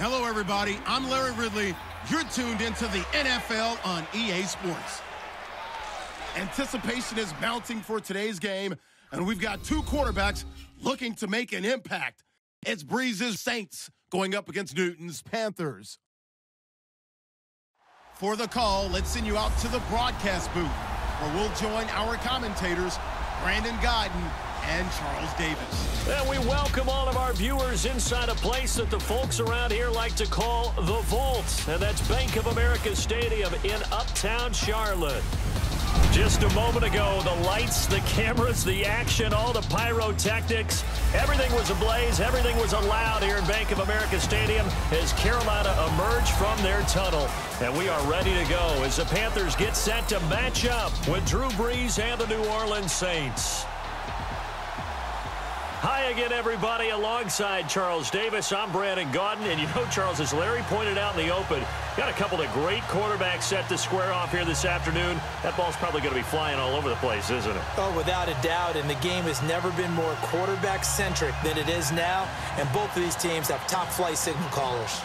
Hello, everybody. I'm Larry Ridley. You're tuned into the NFL on EA Sports. Anticipation is mounting for today's game, and we've got two quarterbacks looking to make an impact. It's Brees's Saints going up against Newton's Panthers. For the call, let's send you out to the broadcast booth, where we'll join our commentators, Brandon Gaudin and Charles Davis. And we welcome all of our viewers inside a place that the folks around here like to call the Vault. And that's Bank of America Stadium in Uptown Charlotte. Just a moment ago, the lights, the cameras, the action, all the pyrotechnics, everything was ablaze, everything was allowed here in Bank of America Stadium as Carolina emerged from their tunnel. And we are ready to go as the Panthers get set to match up with Drew Brees and the New Orleans Saints. Hi again, everybody. Alongside Charles Davis, I'm Brandon Gaudin. And you know, Charles, as Larry pointed out in the open, got a couple of great quarterbacks set to square off here this afternoon. That ball's probably going to be flying all over the place, isn't it? Oh, without a doubt. And the game has never been more quarterback-centric than it is now. And both of these teams have top-flight signal callers.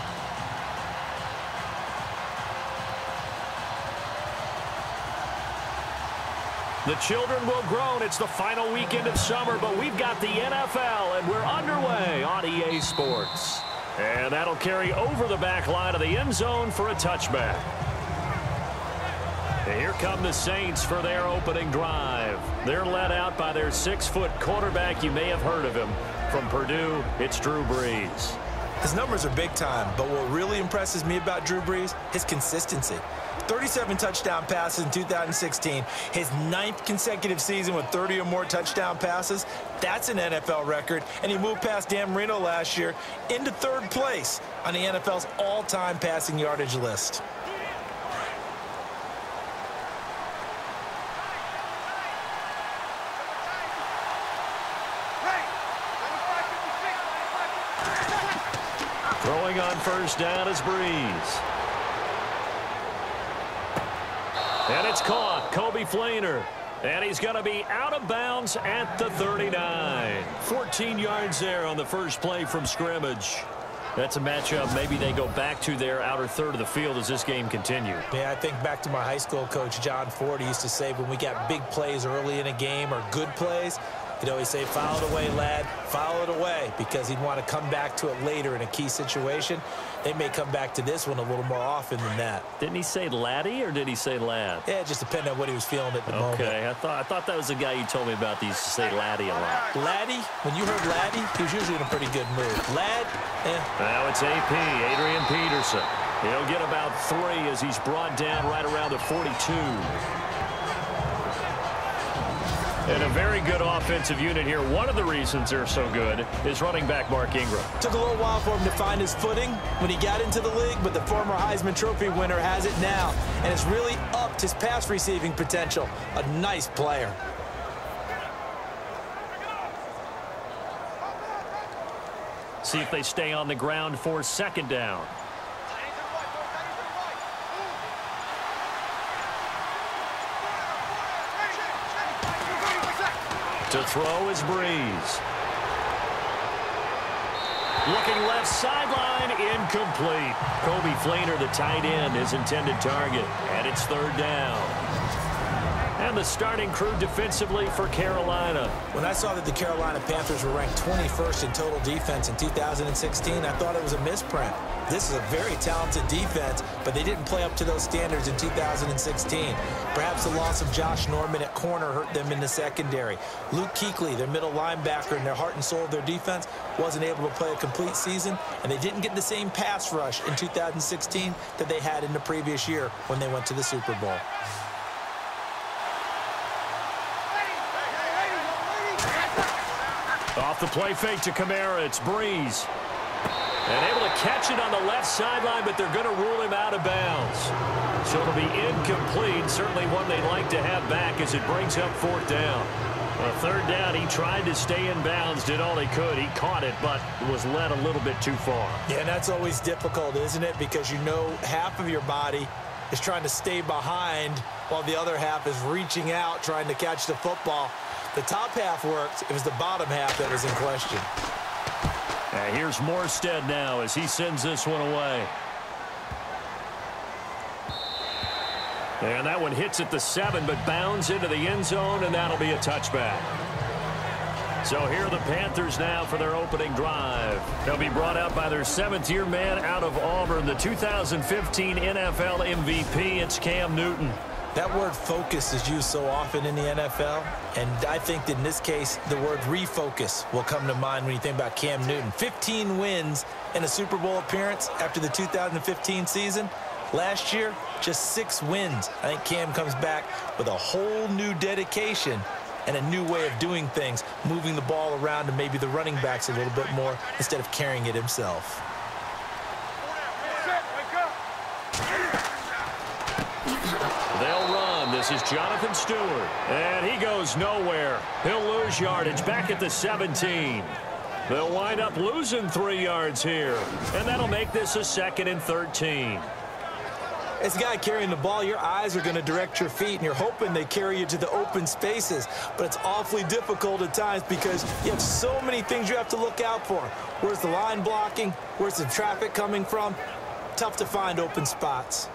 The children will groan. It's the final weekend of summer, but we've got the NFL, and we're underway on EA Sports. And that'll carry over the back line of the end zone for a touchback. And here come the Saints for their opening drive. They're led out by their six-foot quarterback. You may have heard of him. From Purdue, it's Drew Brees. His numbers are big time, but what really impresses me about Drew Brees, his consistency. 37 touchdown passes in 2016. His ninth consecutive season with 30 or more touchdown passes. That's an NFL record. And he moved past Dan Marino last year into third place on the NFL's all-time passing yardage list. Throwing on first down is Brees. And it's caught. Coby Fleener. And he's going to be out of bounds at the 39. 14 yards there on the first play from scrimmage. That's a matchup maybe they go back to their outer third of the field as this game continues. Yeah, I think back to my high school coach, John Ford. He used to say when we got big plays early in a game or good plays, He'd always say, foul it away, lad. Foul it away, because he'd want to come back to it later in a key situation. They may come back to this one a little more often than that. Didn't he say laddie, or did he say lad? Yeah, it just depended on what he was feeling at the okay, moment. Okay, I thought, I thought that was the guy you told me about that used to say laddie a lot. Laddie? When you heard laddie, he was usually in a pretty good mood. Lad? Eh. Now it's AP, Adrian Peterson. He'll get about three as he's brought down right around the 42. And a very good offensive unit here. One of the reasons they're so good is running back Mark Ingram. Took a little while for him to find his footing when he got into the league, but the former Heisman Trophy winner has it now, and it's really upped his pass receiving potential. A nice player. See if they stay on the ground for second down. To throw is Brees. Looking left sideline, incomplete. Coby Fleener, the tight end, his intended target. And it's third down. And the starting crew defensively for Carolina. When I saw that the Carolina Panthers were ranked 21st in total defense in 2016, I thought it was a misprint. This is a very talented defense, but they didn't play up to those standards in 2016. Perhaps the loss of Josh Norman at corner hurt them in the secondary. Luke Kuechly, their middle linebacker and their heart and soul of their defense, wasn't able to play a complete season, and they didn't get the same pass rush in 2016 that they had in the previous year when they went to the Super Bowl. Off the play fake to Kamara, it's Brees. And able to catch it on the left sideline, but they're going to rule him out of bounds. So it'll be incomplete. Certainly one they'd like to have back as it brings up fourth down. A third down, he tried to stay in bounds, did all he could. He caught it, but was led a little bit too far. Yeah, and that's always difficult, isn't it? Because you know half of your body is trying to stay behind while the other half is reaching out, trying to catch the football. The top half worked. It was the bottom half that was in question. And here's Morstead now as he sends this one away. And that one hits at the seven, but bounds into the end zone, and that'll be a touchback. So here are the Panthers now for their opening drive. They'll be brought out by their seventh-year man out of Auburn, the 2015 NFL MVP. It's Cam Newton. That word focus is used so often in the NFL, and I think that in this case, the word refocus will come to mind when you think about Cam Newton. 15 wins in a Super Bowl appearance after the 2015 season. Last year, just six wins. I think Cam comes back with a whole new dedication and a new way of doing things, moving the ball around to maybe the running backs a little bit more instead of carrying it himself. They'll run. This is Jonathan Stewart. And he goes nowhere. He'll lose yardage back at the 17. They'll wind up losing three yards here. And that'll make this a second and 13. As a guy carrying the ball, your eyes are going to direct your feet, and you're hoping they carry you to the open spaces. But it's awfully difficult at times because you have so many things you have to look out for. Where's the line blocking? Where's the traffic coming from? Tough to find open spots.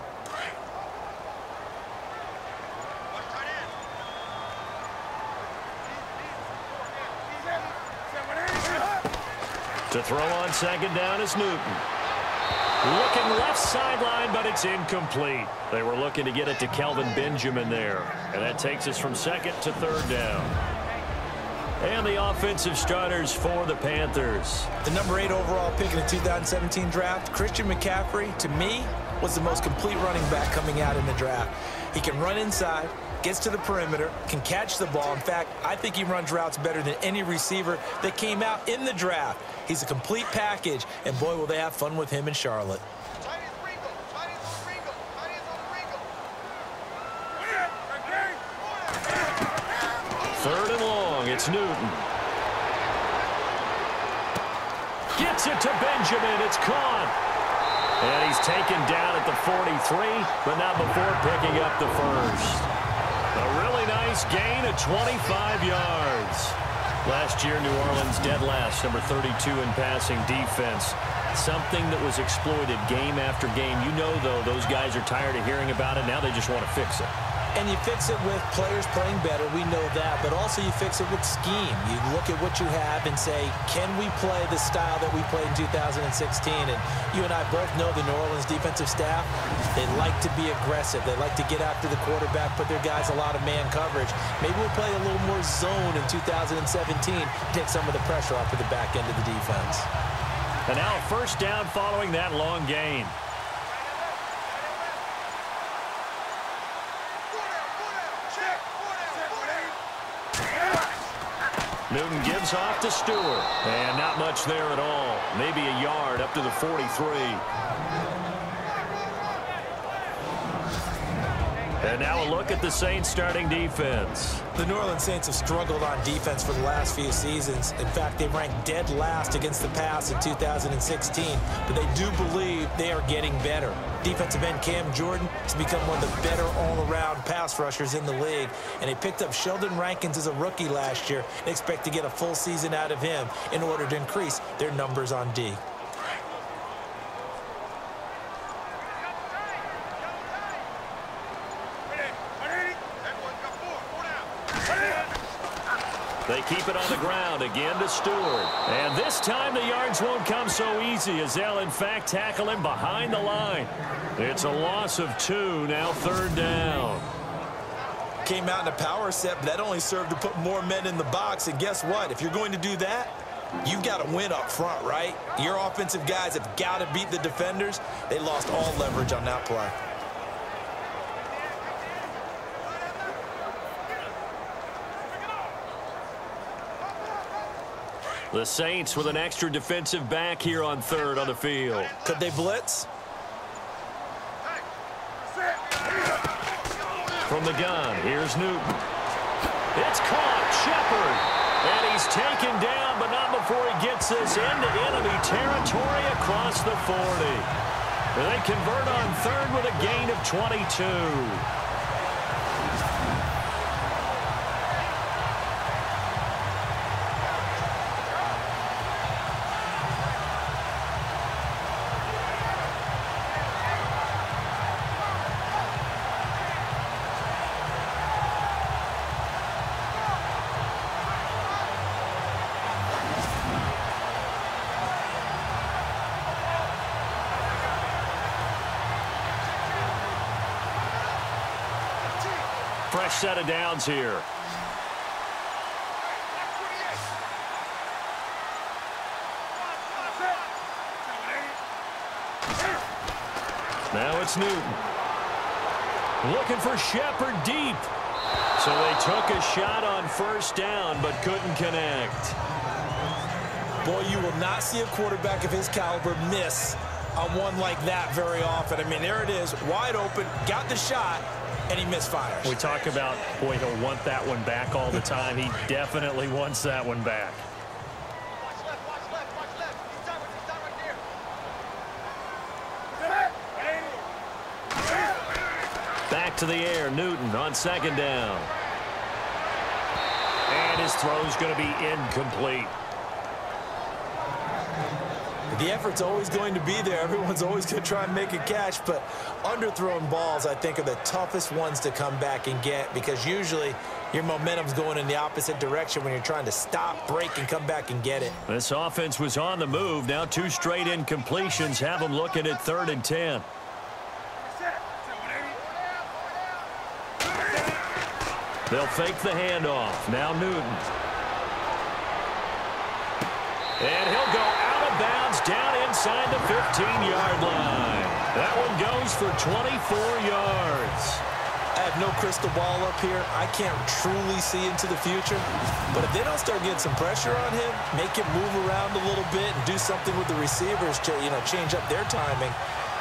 To throw on second down is Newton. Looking left sideline, but it's incomplete. They were looking to get it to Kelvin Benjamin there. And that takes us from second to third down. And the offensive starters for the Panthers. The number eight overall pick in the 2017 draft, Christian McCaffrey, to me, was the most complete running back coming out in the draft. He can run inside, gets to the perimeter, can catch the ball. In fact, I think he runs routes better than any receiver that came out in the draft. He's a complete package, and boy, will they have fun with him in Charlotte. Third and long, it's Newton. Gets it to Benjamin, it's caught. And he's taken down at the 43, but not before picking up the first. Nice gain of 25 yards. Last year, New Orleans dead last, number 32 in passing defense. Something that was exploited game after game. You know, though, those guys are tired of hearing about it. Now they just want to fix it. And you fix it with players playing better. We know that. But also you fix it with scheme. You look at what you have and say, can we play the style that we played in 2016? And you and I both know the New Orleans defensive staff, they like to be aggressive. They like to get after the quarterback, put their guys a lot of man coverage. Maybe we'll play a little more zone in 2017, take some of the pressure off of the back end of the defense. And now first down following that long gain. Newton gives off to Stewart. And not much there at all. Maybe a yard up to the 43. And now a look at the Saints starting defense. The New Orleans Saints have struggled on defense for the last few seasons. In fact, they ranked dead last against the pass in 2016, but they do believe they are getting better. Defensive end Cam Jordan has become one of the better all-around pass rushers in the league, and they picked up Sheldon Rankins as a rookie last year. They expect to get a full season out of him in order to increase their numbers on D. They keep it on the ground again to Stewart. And this time the yards won't come so easy as they'll in fact tackle him behind the line. It's a loss of two, now third down. Came out in a power set, but that only served to put more men in the box. And guess what? If you're going to do that, you've got to win up front, right? Your offensive guys have got to beat the defenders. They lost all leverage on that play. The Saints with an extra defensive back here on third on the field. Could they blitz? From the gun, here's Newton. It's caught, Shepard. And he's taken down, but not before he gets this into enemy territory across the 40. They convert on third with a gain of 22. Set of downs here. Now it's Newton. Looking for Shepard deep. So they took a shot on first down but couldn't connect. Boy, you will not see a quarterback of his caliber miss on one like that very often. I mean, there it is, wide open, got the shot, and he misfires. We talk about, boy, he'll want that one back all the time. He definitely wants that one back. Back to the air, Newton on second down. And his throw's going to be incomplete. The effort's always going to be there. Everyone's always going to try and make a catch, but underthrown balls, I think, are the toughest ones to come back and get because usually your momentum's going in the opposite direction when you're trying to stop, break, and come back and get it. This offense was on the move. Now two straight incompletions have them looking at third and ten. They'll fake the handoff. Now Newton. And he'll go out of bounds down inside the 15-yard line. That one goes for 24 yards. I have no crystal ball up here. I can't truly see into the future. But if they don't start getting some pressure on him, make him move around a little bit and do something with the receivers to, you know, change up their timing,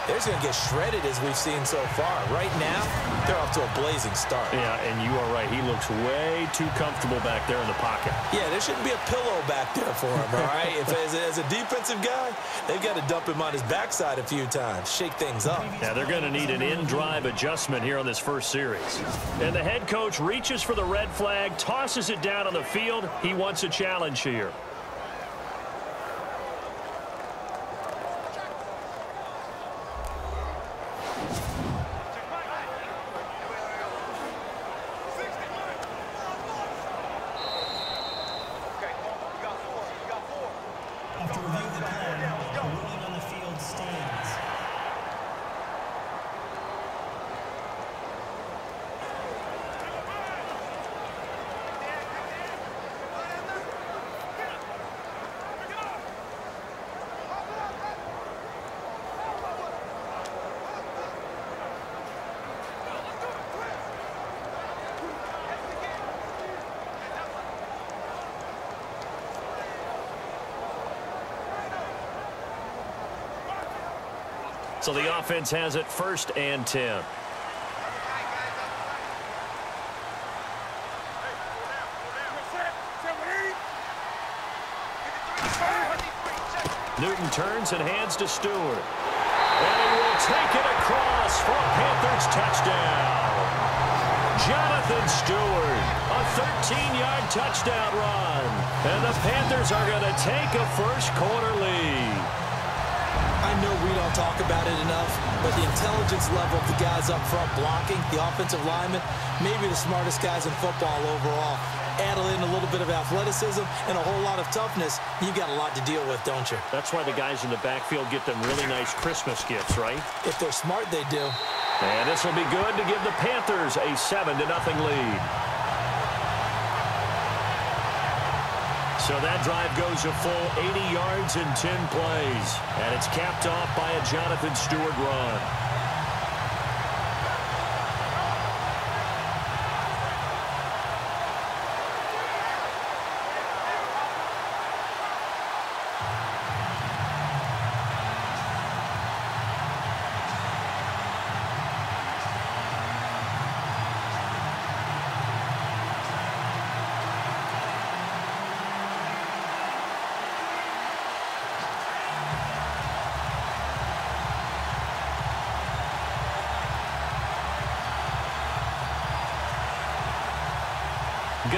they're going to get shredded as we've seen so far. Right now, they're off to a blazing start. Yeah, and you are right. He looks way too comfortable back there in the pocket. Yeah, there shouldn't be a pillow back there for him, all right? if as as a defensive guy, they've got to dump him on his backside a few times, shake things up. Yeah, they're going to need an in-drive adjustment here on this first series. And the head coach reaches for the red flag, tosses it down on the field. He wants a challenge here. So the offense has it first and 10. Newton turns and hands to Stewart. And he will take it across for a Panthers touchdown. Jonathan Stewart, a 13-yard touchdown run. And the Panthers are going to take a first quarter lead. I know we don't talk about it enough, but the intelligence level of the guys up front blocking, the offensive linemen, maybe the smartest guys in football overall. Add in a little bit of athleticism and a whole lot of toughness, you've got a lot to deal with, don't you? That's why the guys in the backfield get them really nice Christmas gifts, right? If they're smart, they do. And this will be good to give the Panthers a 7 to nothing lead. So that drive goes a full 80 yards in 10 plays. And it's capped off by a Jonathan Stewart run.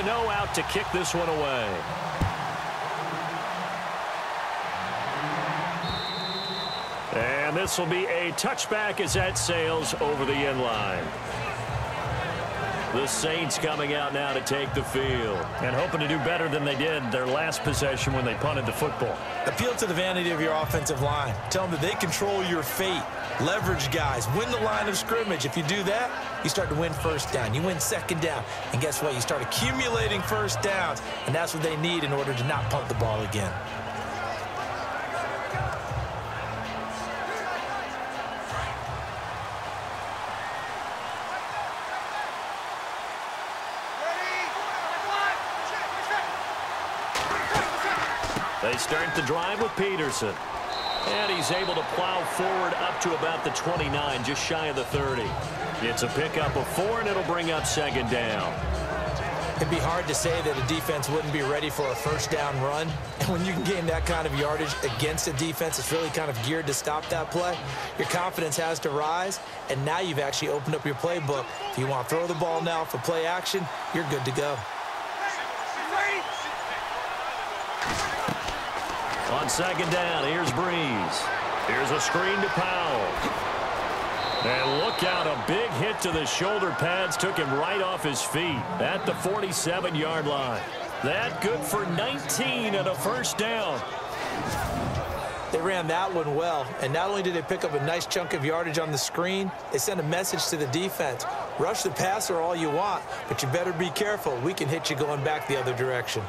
Gano out to kick this one away. And this will be a touchback as that sails over the end line. The Saints coming out now to take the field. And hoping to do better than they did their last possession when they punted the football. Appeal to the vanity of your offensive line. Tell them that they control your fate. Leverage guys. Win the line of scrimmage. If you do that, you start to win first down. You win second down. And guess what? You start accumulating first downs. And that's what they need in order to not punt the ball again. They start the drive with Peterson. And he's able to plow forward up to about the 29, just shy of the 30. It's a pickup of four, and it'll bring up second down. It'd be hard to say that a defense wouldn't be ready for a first down run. And when you can gain that kind of yardage against a defense that's really kind of geared to stop that play, your confidence has to rise, and now you've actually opened up your playbook. If you want to throw the ball now for play action, you're good to go. On second down, here's Brees. Here's a screen to Powell. And look out, a big hit to the shoulder pads took him right off his feet at the 47-yard line. That good for 19 and a first down. They ran that one well, and not only did they pick up a nice chunk of yardage on the screen, they sent a message to the defense. Rush the passer all you want, but you better be careful. We can hit you going back the other direction.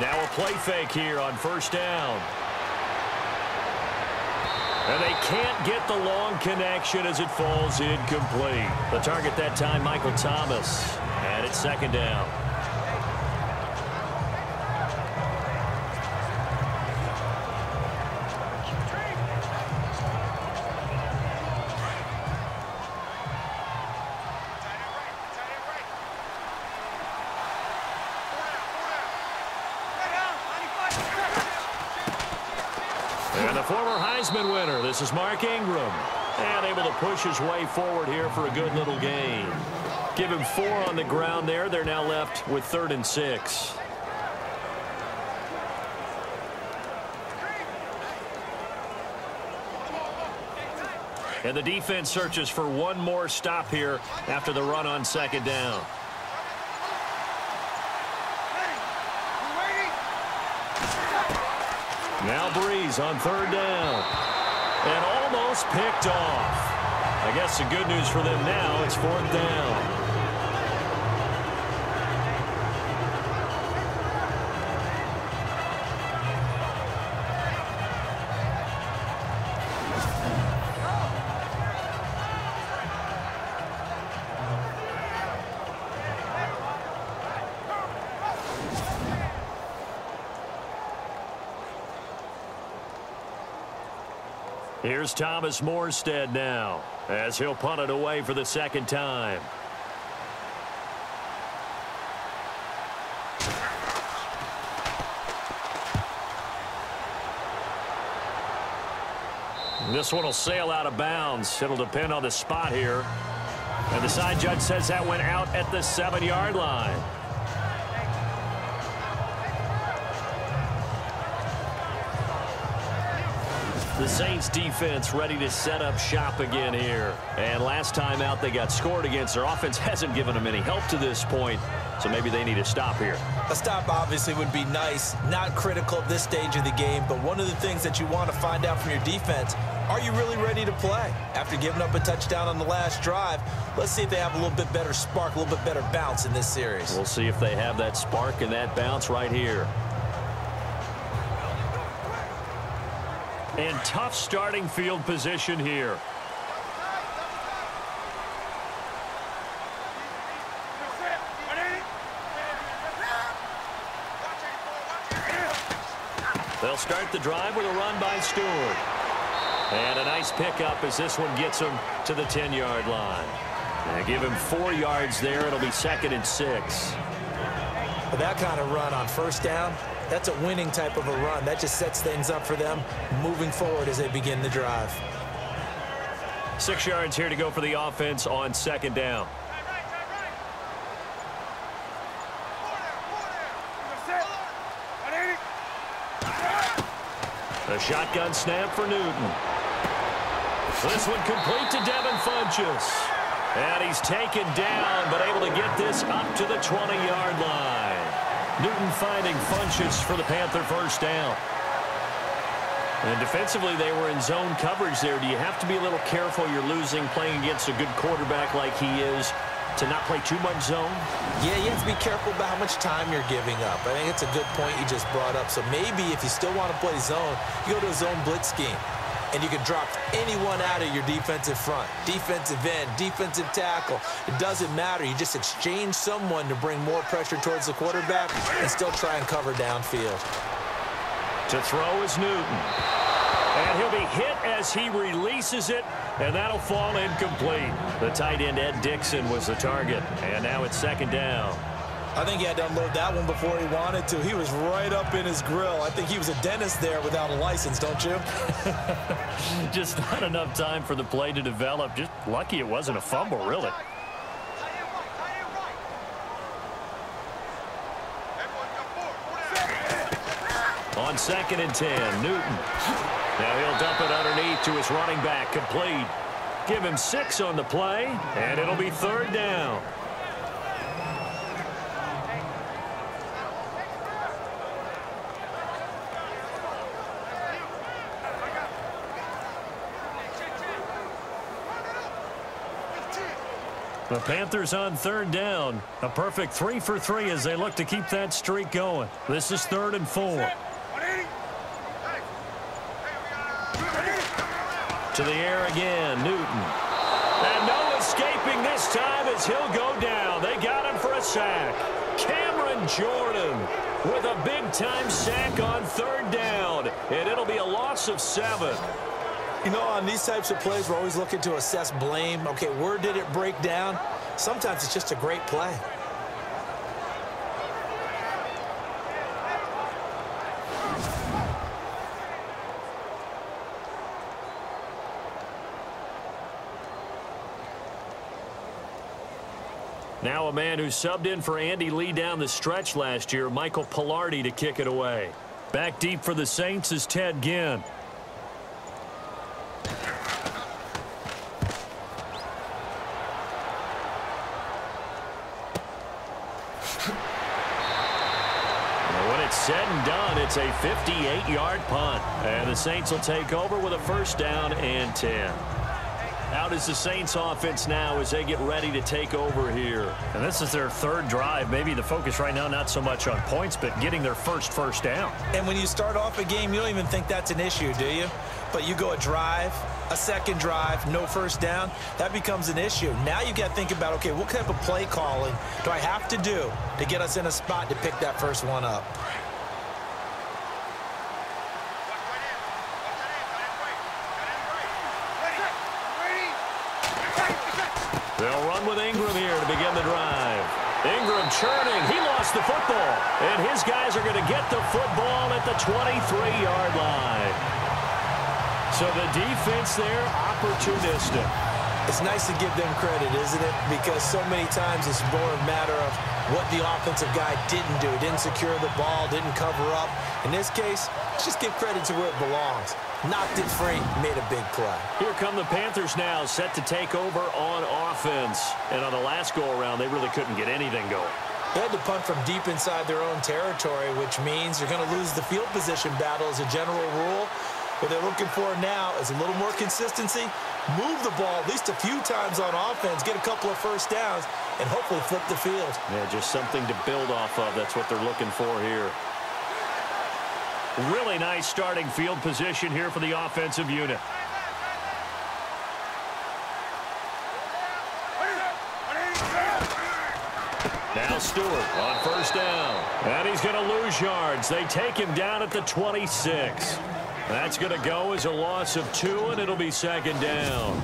Now a play fake here on first down. And they can't get the long connection as it falls incomplete. The target that time, Michael Thomas. And it's second down. Mark Ingram. And able to push his way forward here for a good little game. Give him four on the ground there. They're now left with third and six. And the defense searches for one more stop here after the run on second down. Now Brees on third down. And almost picked off. I guess the good news for them now, it's fourth down. Here's Thomas Morstead now as he'll punt it away for the second time. This one will sail out of bounds. It'll depend on the spot here. And the side judge says that went out at the seven-yard line. The Saints defense ready to set up shop again here. And last time out they got scored against. Their offense hasn't given them any help to this point. So maybe they need a stop here. A stop obviously would be nice. Not critical at this stage of the game. But one of the things that you want to find out from your defense, are you really ready to play? After giving up a touchdown on the last drive, let's see if they have a little bit better spark, a little bit better bounce in this series. We'll see if they have that spark and that bounce right here. And tough starting field position here. They'll start the drive with a run by Stewart. And a nice pickup as this one gets him to the 10-yard line. And give him four yards there. It'll be second and six. But that kind of run on first down, that's a winning type of a run. That just sets things up for them moving forward as they begin the drive. Six yards here to go for the offense on second down. A shotgun snap for Newton. This one complete to Devin Funchess. And he's taken down, but able to get this up to the 20-yard line. Newton finding Funchess for the Panther first down. And defensively, they were in zone coverage there. Do you have to be a little careful you're losing playing against a good quarterback like he is to not play too much zone? Yeah, you have to be careful about how much time you're giving up. I think it's a good point you just brought up. So maybe if you still want to play zone, you go to a zone blitz scheme. And you can drop anyone out of your defensive front. Defensive end, defensive tackle. It doesn't matter. You just exchange someone to bring more pressure towards the quarterback and still try and cover downfield. To throw is Newton. And he'll be hit as he releases it, and that'll fall incomplete. The tight end, Ed Dickson was the target. And now it's second down. I think he had to unload that one before he wanted to. He was right up in his grill. I think he was a dentist there without a license, don't you? Just not enough time for the play to develop. Just lucky it wasn't a fumble, really. On second and 10, Newton. Now he'll dump it underneath to his running back, complete. Give him six on the play, and it'll be third down. The Panthers on third down. A perfect three for three as they look to keep that streak going. This is third and four. To the air again, Newton. And no escaping this time as he'll go down. They got him for a sack. Cameron Jordan with a big-time sack on third down. And it'll be a loss of seven. You know, on these types of plays, we're always looking to assess blame. Okay, where did it break down? Sometimes it's just a great play. Now a man who subbed in for Andy Lee down the stretch last year, Michael Palardy to kick it away. Back deep for the Saints is Ted Ginn. said and done, it's a 58-yard punt. And the Saints will take over with a first down and 10. Out is the Saints offense now as they get ready to take over here. And this is their third drive. Maybe the focus right now not so much on points, but getting their first first down. And when you start off a game, you don't even think that's an issue, do you? But you go a drive, a second drive, no first down, that becomes an issue. Now you got to think about, okay, what type of play calling do I have to do to get us in a spot to pick that first one up? They'll run with Ingram here to begin the drive. Ingram churning. He lost the football. And his guys are going to get the football at the 23-yard line. So the defense there, opportunistic. It's nice to give them credit, isn't it? Because so many times it's more a matter of what the offensive guy didn't do. Didn't secure the ball, didn't cover up. In this case, let's just give credit to where it belongs knocked it free, made a big play. Here come the Panthers now, set to take over on offense. And on the last go-around, they really couldn't get anything going. They had to punt from deep inside their own territory, which means they're going to lose the field position battle as a general rule. What they're looking for now is a little more consistency, move the ball at least a few times on offense, get a couple of first downs, and hopefully flip the field. Yeah, just something to build off of. That's what they're looking for here. Really nice starting field position here for the offensive unit. Now Stewart on first down. And he's going to lose yards. They take him down at the 26. That's going to go as a loss of two, and it'll be second down.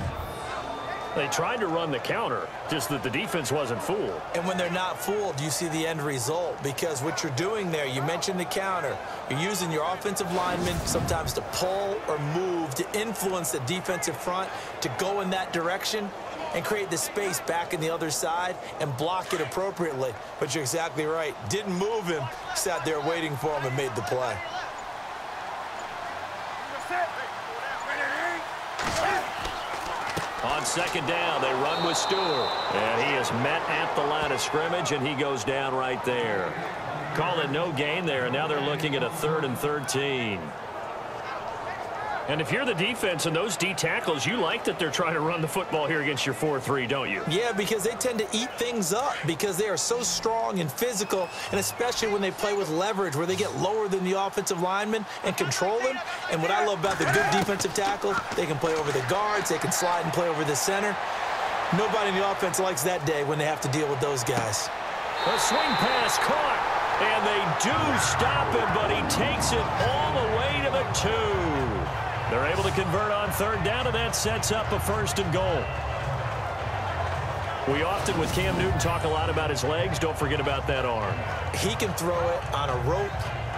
They tried to run the counter, just that the defense wasn't fooled. And when they're not fooled, you see the end result because what you're doing there, you mentioned the counter. You're using your offensive linemen sometimes to pull or move to influence the defensive front to go in that direction and create the space back in the other side and block it appropriately. But you're exactly right. Didn't move him, sat there waiting for him and made the play. On second down, they run with Stewart. And he is met at the line of scrimmage, and he goes down right there. Call it no gain there, and now they're looking at a third and 13. And if you're the defense and those D tackles, you like that they're trying to run the football here against your 4-3, don't you? Yeah, because they tend to eat things up because they are so strong and physical, and especially when they play with leverage where they get lower than the offensive lineman and control them. And what I love about the good defensive tackles, they can play over the guards, they can slide and play over the center. Nobody in the offense likes that day when they have to deal with those guys. A swing pass caught, and they do stop him, but he takes it all the way to the two. They're able to convert on third down, and that sets up a first and goal. We often, with Cam Newton, talk a lot about his legs. Don't forget about that arm. He can throw it on a rope.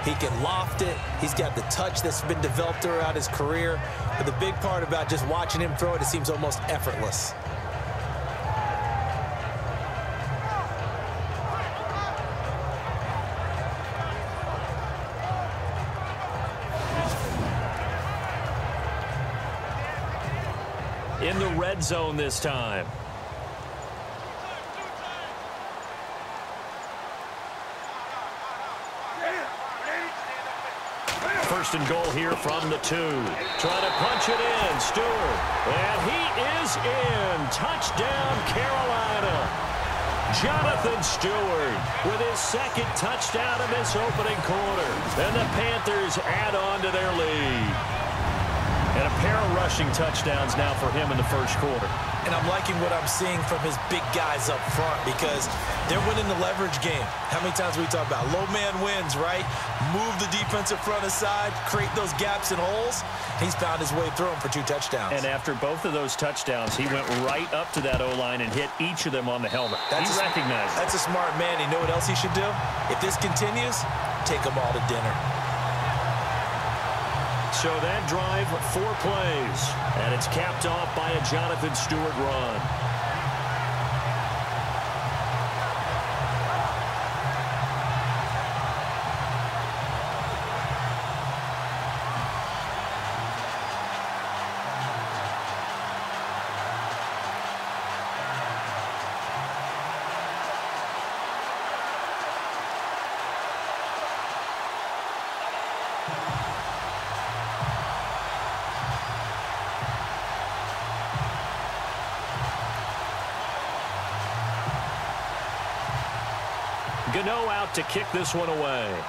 He can loft it. He's got the touch that's been developed throughout his career. But the big part about just watching him throw it, it seems almost effortless. Zone this time. First and goal here from the two. Trying to punch it in. Stewart. And he is in. Touchdown, Carolina. Jonathan Stewart with his second touchdown in this opening quarter. And the Panthers add on to their lead. Pair of rushing touchdowns now for him in the first quarter. And I'm liking what I'm seeing from his big guys up front because they're winning the leverage game. How many times we talk about low man wins, right? Move the defensive front aside, create those gaps and holes. He's found his way through them for two touchdowns. And after both of those touchdowns, he went right up to that O-line and hit each of them on the helmet. That's he a, recognized That's a smart man. You know what else he should do? If this continues, take them all to dinner. So that drive, four plays. And it's capped off by a Jonathan Stewart run. To kick this one away.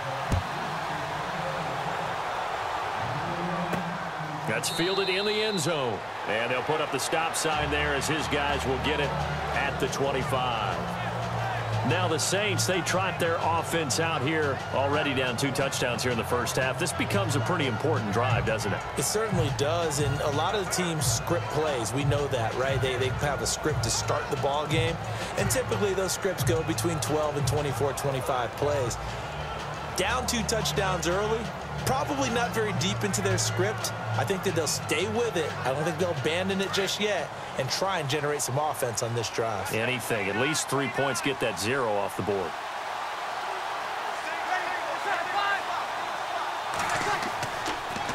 That's fielded in the end zone. And they'll put up the stop sign there as his guys will get it at the 25. Now the Saints, they trot their offense out here already down two touchdowns here in the first half. This becomes a pretty important drive, doesn't it? It certainly does, and a lot of the teams script plays. We know that, right? They, they have a script to start the ball game, and typically those scripts go between 12 and 24, 25 plays. Down two touchdowns early, probably not very deep into their script. I think that they'll stay with it. I don't think they'll abandon it just yet and try and generate some offense on this drive. Anything. At least three points get that zero off the board.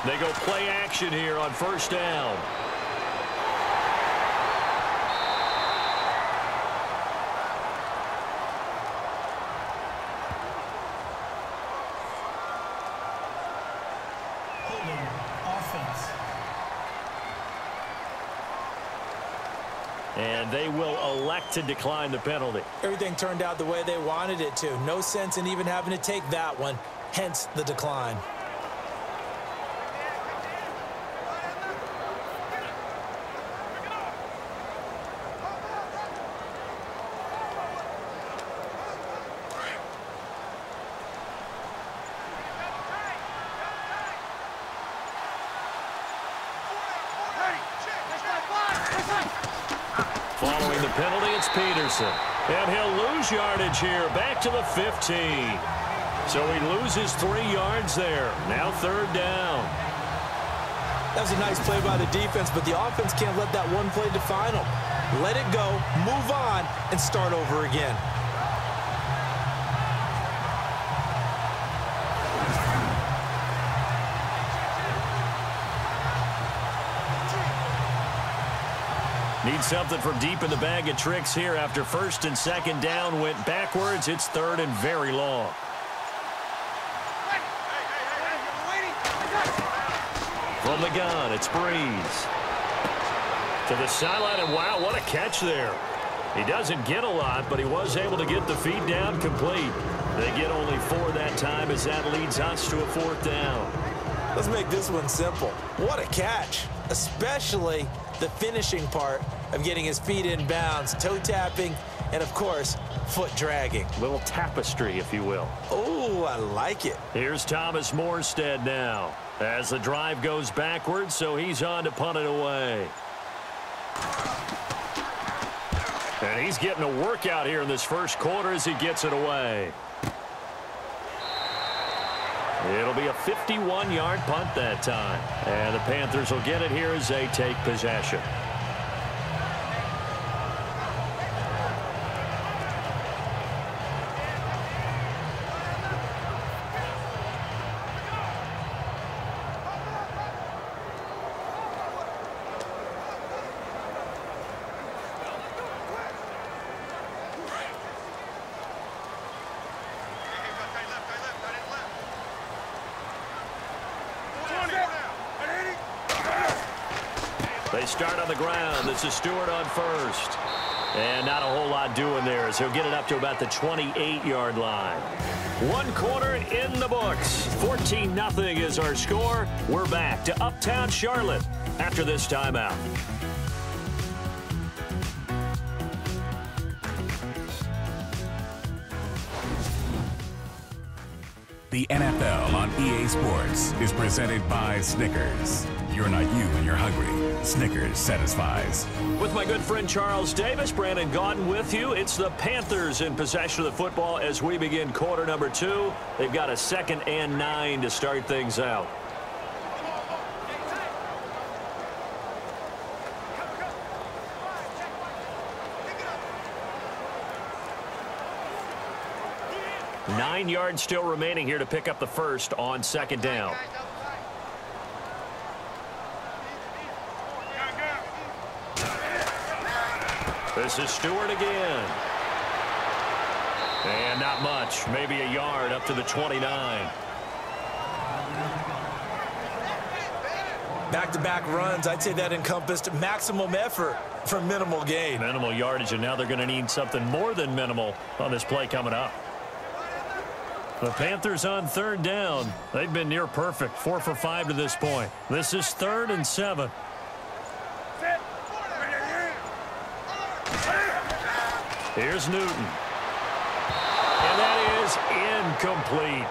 They go play action here on first down. And they will elect to decline the penalty. Everything turned out the way they wanted it to. No sense in even having to take that one, hence the decline. Peterson. And he'll lose yardage here, back to the 15. So he loses three yards there. Now third down. That was a nice play by the defense, but the offense can't let that one play define them. Let it go, move on, and start over again. Need something from deep in the bag of tricks here after first and second down went backwards. It's third and very long. From the gun, it's Brees. To the sideline, and wow, what a catch there. He doesn't get a lot, but he was able to get the feed down complete. They get only four that time as that leads us to a fourth down. Let's make this one simple. What a catch, especially the finishing part of getting his feet in bounds, toe tapping, and of course, foot dragging. Little tapestry, if you will. Oh, I like it. Here's Thomas Morstead now. As the drive goes backwards, so he's on to punt it away. And he's getting a workout here in this first quarter as he gets it away. It'll be a 51-yard punt that time. And the Panthers will get it here as they take possession. They start on the This Stewart on first. And not a whole lot doing there as he'll get it up to about the 28-yard line. One quarter in the books. 14-0 is our score. We're back to Uptown Charlotte after this timeout. The NFL on EA Sports is presented by Snickers. You're not you when you're hungry. Snickers satisfies. With my good friend Charles Davis, Brandon Gaudin with you. It's the Panthers in possession of the football as we begin quarter number two. They've got a second and nine to start things out. Nine yards still remaining here to pick up the first on second down. This is Stewart again. And not much. Maybe a yard up to the 29. Back-to-back -back runs, I'd say that encompassed maximum effort for minimal gain. Minimal yardage, and now they're going to need something more than minimal on this play coming up. The Panthers on third down. They've been near perfect, four for five to this point. This is third and seven. Here's Newton. And that is incomplete.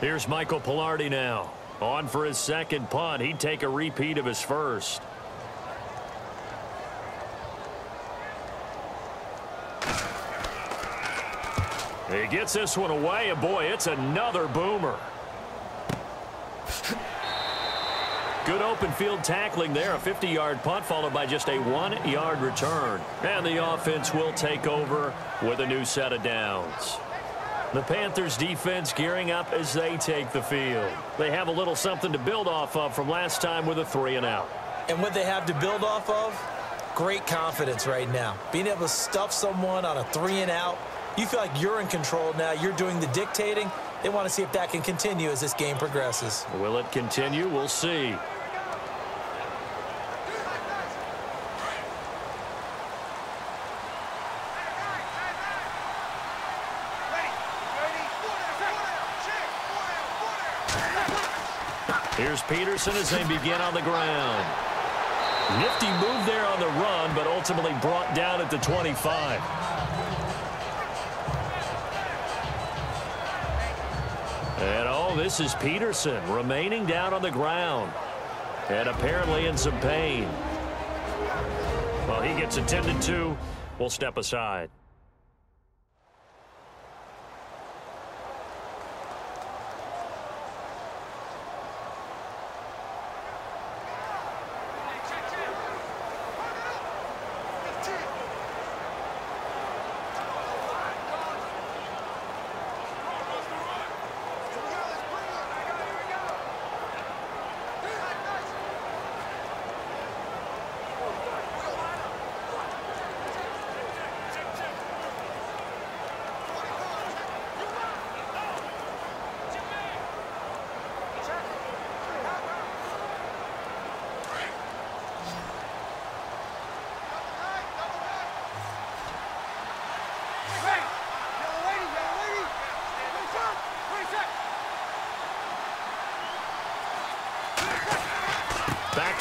Here's Michael Palardy now. On for his second punt. He'd take a repeat of his first. He gets this one away, and boy, it's another boomer. Good open field tackling there. A 50-yard punt followed by just a one-yard return. And the offense will take over with a new set of downs. The Panthers defense gearing up as they take the field. They have a little something to build off of from last time with a three and out. And what they have to build off of? Great confidence right now. Being able to stuff someone on a three and out. You feel like you're in control now. You're doing the dictating. They want to see if that can continue as this game progresses. Will it continue? We'll see. Here's Peterson as they begin on the ground. Nifty move there on the run, but ultimately brought down at the 25. And oh, this is Peterson remaining down on the ground. And apparently in some pain. Well, he gets attended to. We'll step aside.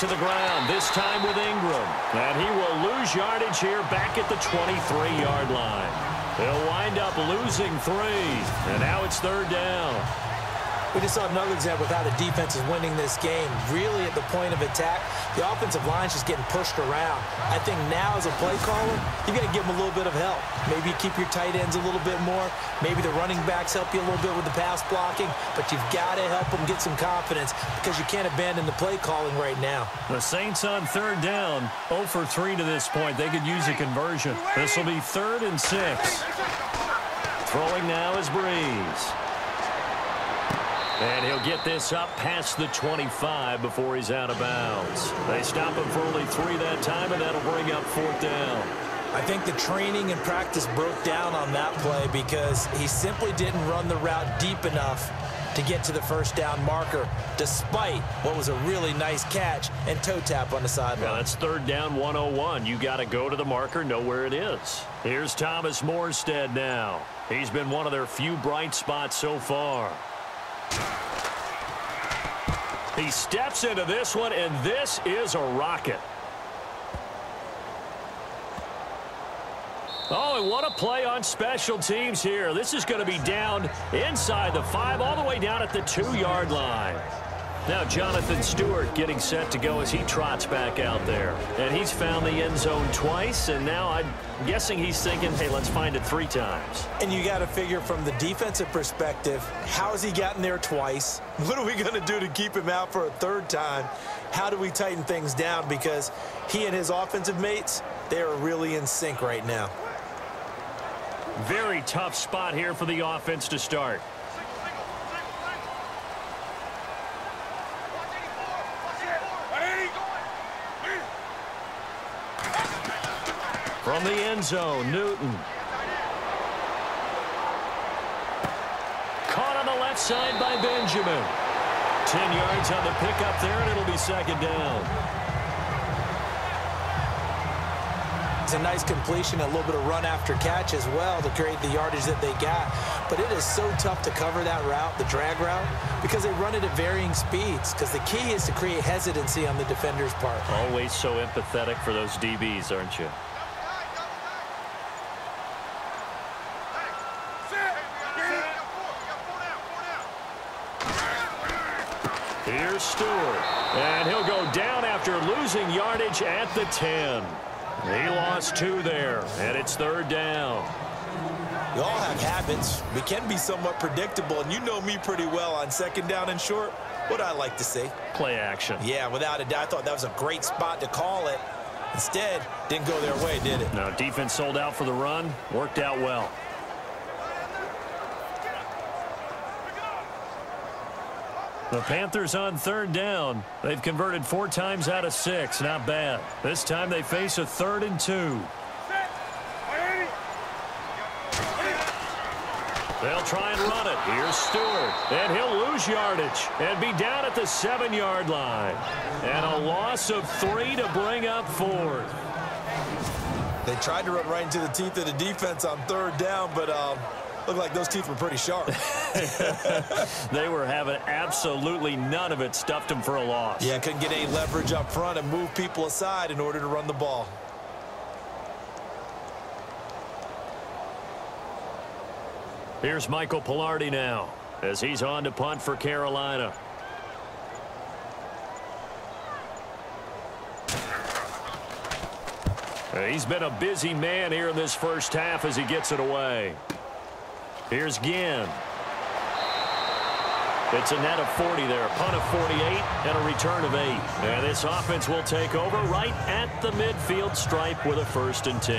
To the ground, this time with Ingram. And he will lose yardage here back at the 23-yard line. He'll wind up losing three. And now it's third down. We just saw another example of how the defense is winning this game. Really at the point of attack, the offensive line's just getting pushed around. I think now as a play caller, you've got to give them a little bit of help. Maybe you keep your tight ends a little bit more. Maybe the running backs help you a little bit with the pass blocking. But you've got to help them get some confidence because you can't abandon the play calling right now. The Saints on third down, 0 for 3 to this point. They could use a conversion. This will be third and six. Throwing now is Brees. And he'll get this up past the 25 before he's out of bounds. They stop him for only three that time, and that'll bring up fourth down. I think the training and practice broke down on that play because he simply didn't run the route deep enough to get to the first down marker, despite what was a really nice catch and toe tap on the sideline. Yeah, that's third down 101. You got to go to the marker, know where it is. Here's Thomas Morstead now. He's been one of their few bright spots so far. He steps into this one, and this is a rocket. Oh, and what a play on special teams here. This is going to be down inside the five, all the way down at the two-yard line. Now Jonathan Stewart getting set to go as he trots back out there. And he's found the end zone twice, and now I'm guessing he's thinking, hey, let's find it three times. And you got to figure from the defensive perspective, how has he gotten there twice? What are we going to do to keep him out for a third time? How do we tighten things down? Because he and his offensive mates, they are really in sync right now. Very tough spot here for the offense to start. From the end zone, Newton. Caught on the left side by Benjamin. Ten yards on the pickup there, and it'll be second down. It's a nice completion, a little bit of run after catch as well to create the yardage that they got. But it is so tough to cover that route, the drag route, because they run it at varying speeds. Because the key is to create hesitancy on the defender's part. Always so empathetic for those DBs, aren't you? Here's Stewart. And he'll go down after losing yardage at the 10. He lost two there, and it's third down. We all have habits. We can be somewhat predictable, and you know me pretty well on second down and short. What I like to see. Play action. Yeah, without a doubt, I thought that was a great spot to call it. Instead, didn't go their way, did it? No, defense sold out for the run. Worked out well. The Panthers on third down. They've converted four times out of six. Not bad. This time they face a third and two. They'll try and run it. Here's Stewart. And he'll lose yardage and be down at the seven-yard line. And a loss of three to bring up fourth. They tried to run right into the teeth of the defense on third down, but um, Looked like those teeth were pretty sharp. they were having absolutely none of it. Stuffed them for a loss. Yeah, couldn't get any leverage up front and move people aside in order to run the ball. Here's Michael Palardy now as he's on to punt for Carolina. He's been a busy man here in this first half as he gets it away. Here's Ginn. It's a net of 40 there, a punt of 48, and a return of 8. And this offense will take over right at the midfield stripe with a first and 10.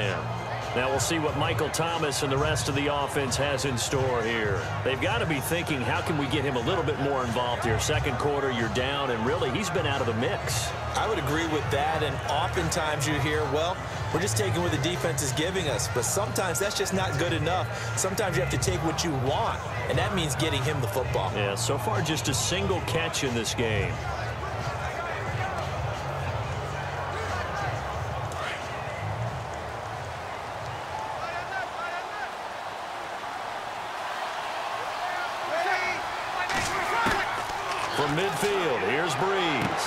Now we'll see what Michael Thomas and the rest of the offense has in store here. They've got to be thinking, how can we get him a little bit more involved here? Second quarter, you're down, and really, he's been out of the mix. I would agree with that, and oftentimes you hear, well, we're just taking what the defense is giving us. But sometimes that's just not good enough. Sometimes you have to take what you want, and that means getting him the football. Yeah, so far just a single catch in this game. From midfield, here's Brees.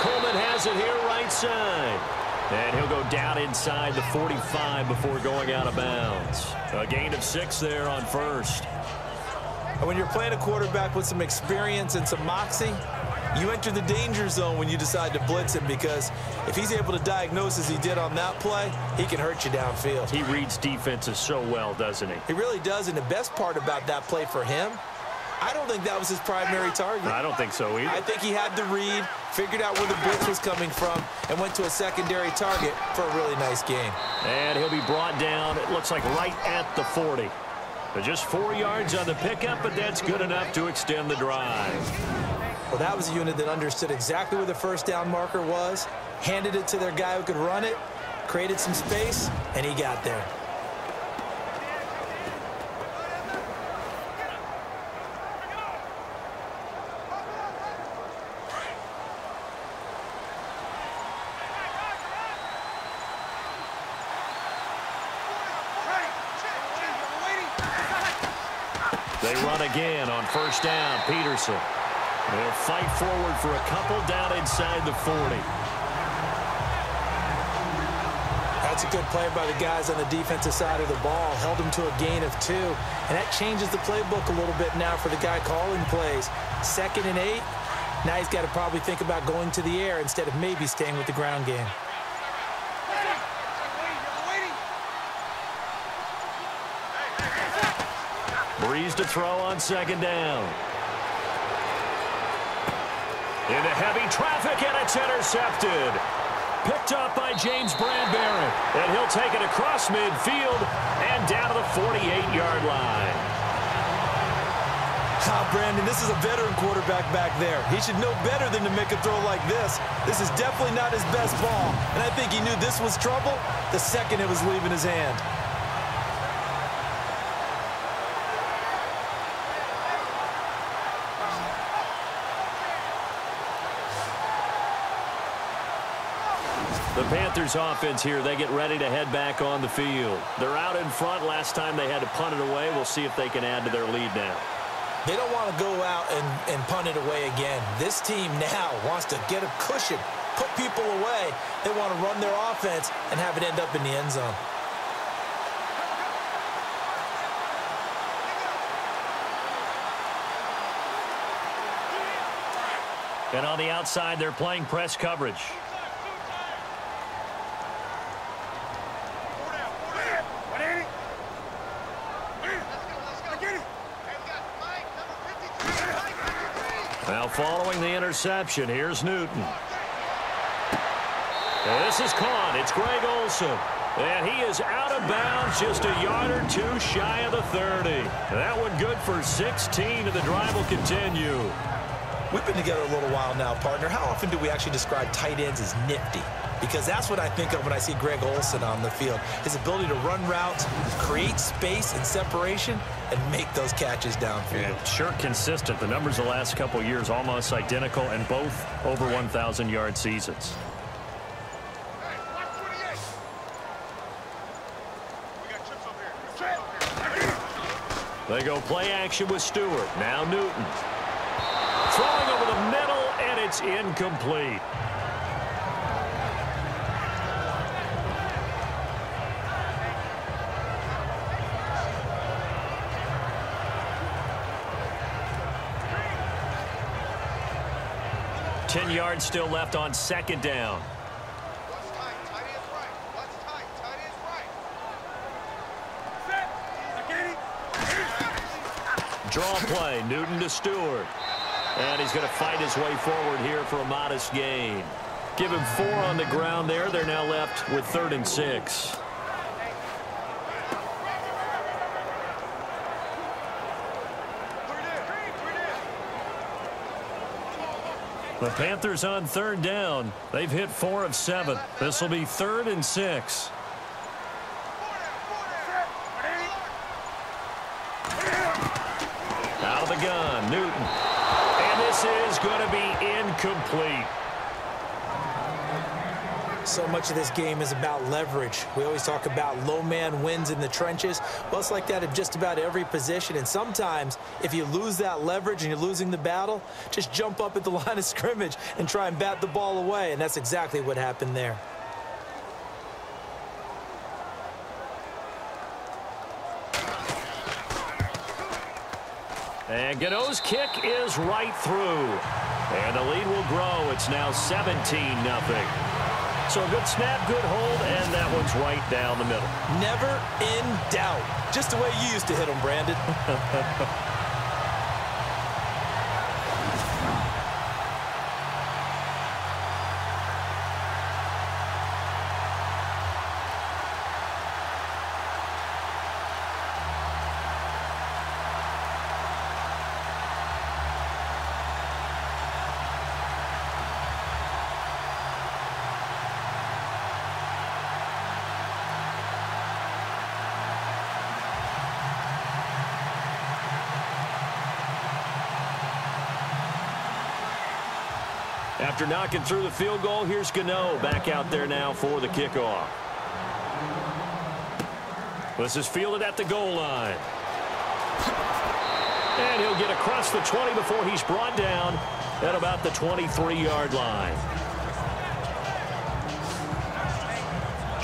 Coleman has it here right side. And he'll go down inside the 45 before going out of bounds. A gain of six there on first. When you're playing a quarterback with some experience and some moxie, you enter the danger zone when you decide to blitz him because if he's able to diagnose as he did on that play, he can hurt you downfield. He reads defenses so well, doesn't he? He really does, and the best part about that play for him I don't think that was his primary target. I don't think so either. I think he had the read, figured out where the blitz was coming from, and went to a secondary target for a really nice game. And he'll be brought down, it looks like right at the 40. But just four yards on the pickup, but that's good enough to extend the drive. Well, that was a unit that understood exactly where the first down marker was, handed it to their guy who could run it, created some space, and he got there. They run again on first down. Peterson. They'll fight forward for a couple down inside the 40. That's a good play by the guys on the defensive side of the ball. Held them to a gain of two. And that changes the playbook a little bit now for the guy calling plays. Second and eight. Now he's got to probably think about going to the air instead of maybe staying with the ground game. Brees to throw on second down. Into heavy traffic, and it's intercepted. Picked up by James Bradberry. And he'll take it across midfield and down to the 48-yard line. Ah, Brandon, this is a veteran quarterback back there. He should know better than to make a throw like this. This is definitely not his best ball. And I think he knew this was trouble the second it was leaving his hand. The Panthers offense here, they get ready to head back on the field. They're out in front. Last time they had to punt it away. We'll see if they can add to their lead now. They don't want to go out and, and punt it away again. This team now wants to get a cushion, put people away. They want to run their offense and have it end up in the end zone. And on the outside, they're playing press coverage. Now following the interception, here's Newton. And this is caught. It's Greg Olsen. And he is out of bounds just a yard or two shy of the 30. That one good for 16, and the drive will continue. We've been together a little while now, partner. How often do we actually describe tight ends as nifty? Because that's what I think of when I see Greg Olsen on the field. His ability to run routes, create space and separation, and make those catches downfield. And sure consistent. The numbers the last couple years almost identical and both over 1,000-yard seasons. They go play action with Stewart. Now Newton. Throwing over the middle, and it's incomplete. Ten yards still left on second down. Draw play. Newton to Stewart. And he's going to fight his way forward here for a modest gain. Give him four on the ground there. They're now left with third and six. The Panthers on third down. They've hit four of seven. This will be third and six. Out of the gun. Newton. This is going to be incomplete. So much of this game is about leverage. We always talk about low man wins in the trenches. Well, it's like that at just about every position. And sometimes, if you lose that leverage and you're losing the battle, just jump up at the line of scrimmage and try and bat the ball away. And that's exactly what happened there. And Gano's kick is right through. And the lead will grow. It's now 17 nothing. So a good snap, good hold, and that one's right down the middle. Never in doubt. Just the way you used to hit them, Brandon. After knocking through the field goal, here's Gano back out there now for the kickoff. This is fielded at the goal line. And he'll get across the 20 before he's brought down at about the 23-yard line.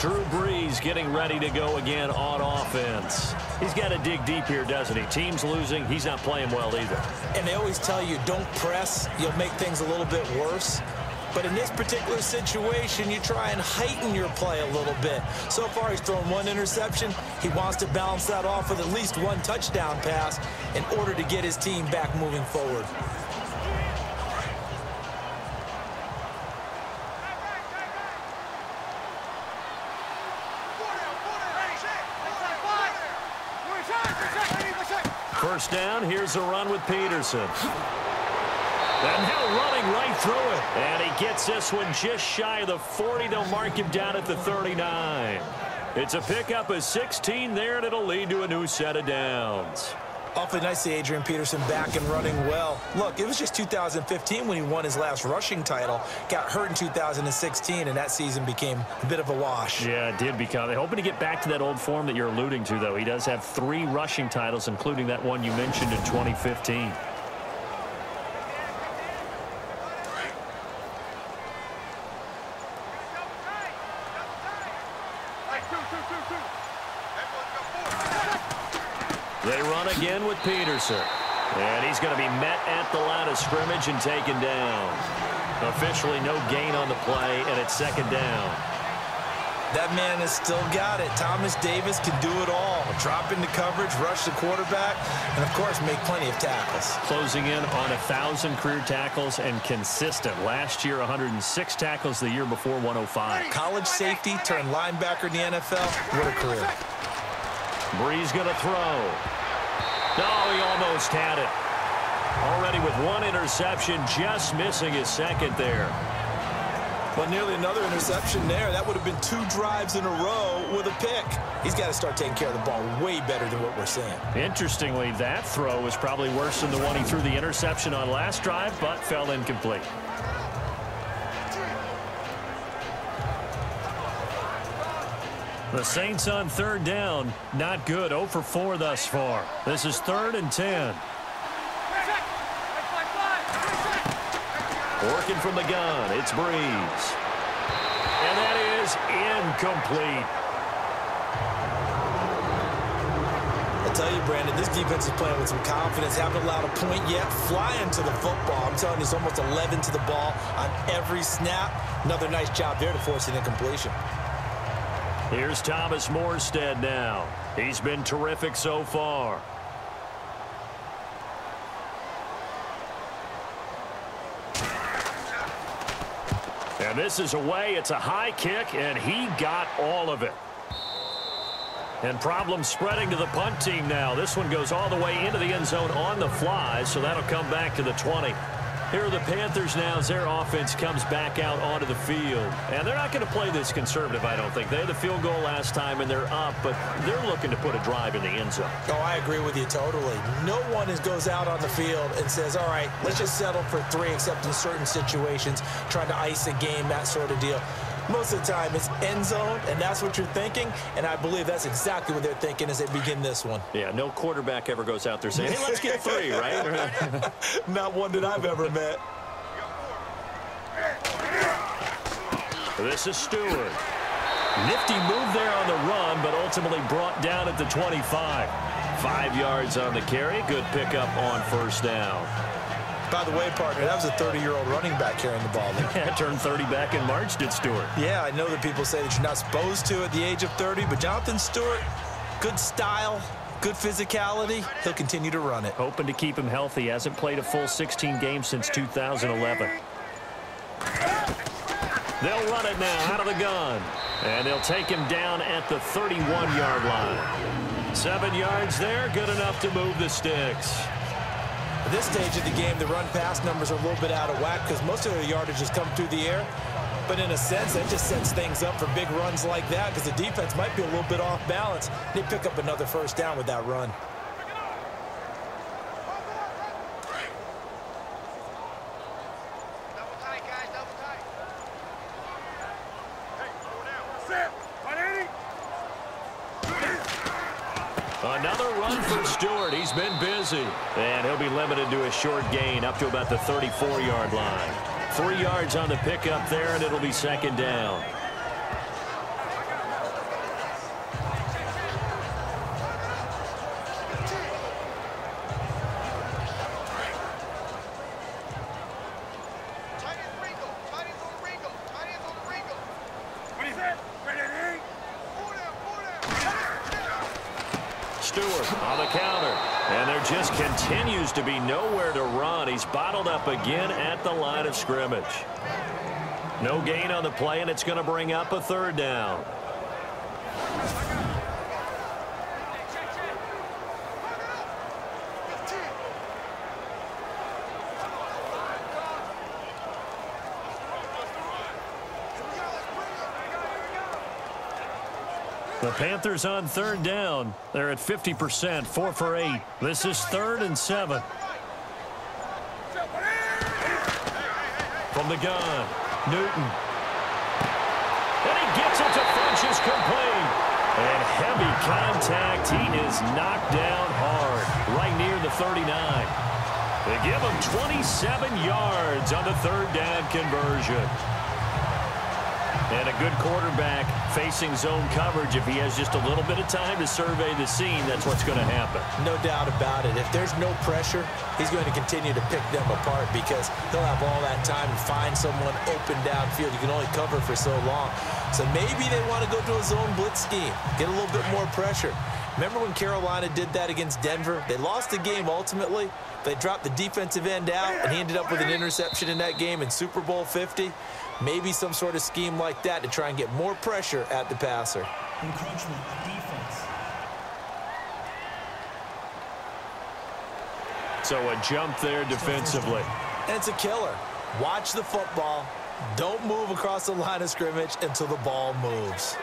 Drew Brees getting ready to go again on offense. He's got to dig deep here, doesn't he? Team's losing. He's not playing well either. And they always tell you, don't press. You'll make things a little bit worse. But in this particular situation, you try and heighten your play a little bit. So far, he's thrown one interception. He wants to balance that off with at least one touchdown pass in order to get his team back moving forward. Down, here's a run with Peterson. And now running right through it. And he gets this one just shy of the 40. They'll mark him down at the 39. It's a pickup of 16 there, and it'll lead to a new set of downs. Awfully nice to see Adrian Peterson back and running well. Look, it was just 2015 when he won his last rushing title. Got hurt in 2016, and that season became a bit of a wash. Yeah, it did become. They're hoping to get back to that old form that you're alluding to, though. He does have three rushing titles, including that one you mentioned in 2015. They run again with Peterson. And he's going to be met at the line of scrimmage and taken down. Officially no gain on the play, and it's second down. That man has still got it. Thomas Davis can do it all. Drop into coverage, rush the quarterback, and, of course, make plenty of tackles. Closing in on a 1,000 career tackles and consistent. Last year, 106 tackles. The year before, 105. College safety turned linebacker in the NFL. What a career. Brees going to throw. Oh, he almost had it. Already with one interception, just missing his second there. But nearly another interception there. That would have been two drives in a row with a pick. He's got to start taking care of the ball way better than what we're seeing. Interestingly, that throw was probably worse than the one he threw the interception on last drive, but fell incomplete. The Saints on third down. Not good. 0 for 4 thus far. This is third and 10. Working from the gun. It's Brees. And that is incomplete. I tell you, Brandon, this defense is playing with some confidence. Haven't allowed a point yet. Flying to the football. I'm telling you, it's almost 11 to the ball on every snap. Another nice job there to force an incompletion. Here's Thomas Morstead now. He's been terrific so far. And this is away. It's a high kick, and he got all of it. And problems spreading to the punt team now. This one goes all the way into the end zone on the fly, so that'll come back to the 20. Here are the Panthers now as their offense comes back out onto the field. And they're not going to play this conservative, I don't think. They had the field goal last time, and they're up, but they're looking to put a drive in the end zone. Oh, I agree with you totally. No one goes out on the field and says, all right, let's just settle for three, except in certain situations, trying to ice a game, that sort of deal. Most of the time, it's end zone, and that's what you're thinking, and I believe that's exactly what they're thinking as they begin this one. Yeah, no quarterback ever goes out there saying, hey, let's get three, right? Not one that I've ever met. This is Stewart. Nifty move there on the run, but ultimately brought down at the 25. Five yards on the carry. Good pickup on first down. By the way, partner, that was a 30-year-old running back carrying the ball. Yeah, turned 30 back in March, did Stewart. Yeah, I know that people say that you're not supposed to at the age of 30, but Jonathan Stewart, good style, good physicality. He'll continue to run it. Hoping to keep him healthy. Hasn't played a full 16 games since 2011. They'll run it now out of the gun. And they'll take him down at the 31-yard line. Seven yards there, good enough to move the sticks. At this stage of the game, the run-pass numbers are a little bit out of whack because most of their yardage has come through the air. But in a sense, that just sets things up for big runs like that because the defense might be a little bit off balance. They pick up another first down with that run. Another run for Stewart. He's been busy. And he'll be limited to a short gain up to about the 34-yard line. Three yards on the pickup there, and it'll be second down. To be nowhere to run. He's bottled up again at the line of scrimmage. No gain on the play, and it's going to bring up a third down. The Panthers on third down. They're at 50%, four for eight. This is third and seven. From the gun, Newton. And he gets it to Funchess complete. And heavy contact. He is knocked down hard, right near the 39. They give him 27 yards on the third down conversion. And a good quarterback facing zone coverage. If he has just a little bit of time to survey the scene, that's what's going to happen. No doubt about it. If there's no pressure, he's going to continue to pick them apart because he'll have all that time to find someone open downfield. You can only cover for so long. So maybe they want to go to a zone blitz scheme, get a little bit more pressure. Remember when Carolina did that against Denver? They lost the game ultimately. They dropped the defensive end out, and he ended up with an interception in that game in Super Bowl 50. Maybe some sort of scheme like that to try and get more pressure at the passer. Encroachment defense. So a jump there defensively. And it's a killer. Watch the football. Don't move across the line of scrimmage until the ball moves.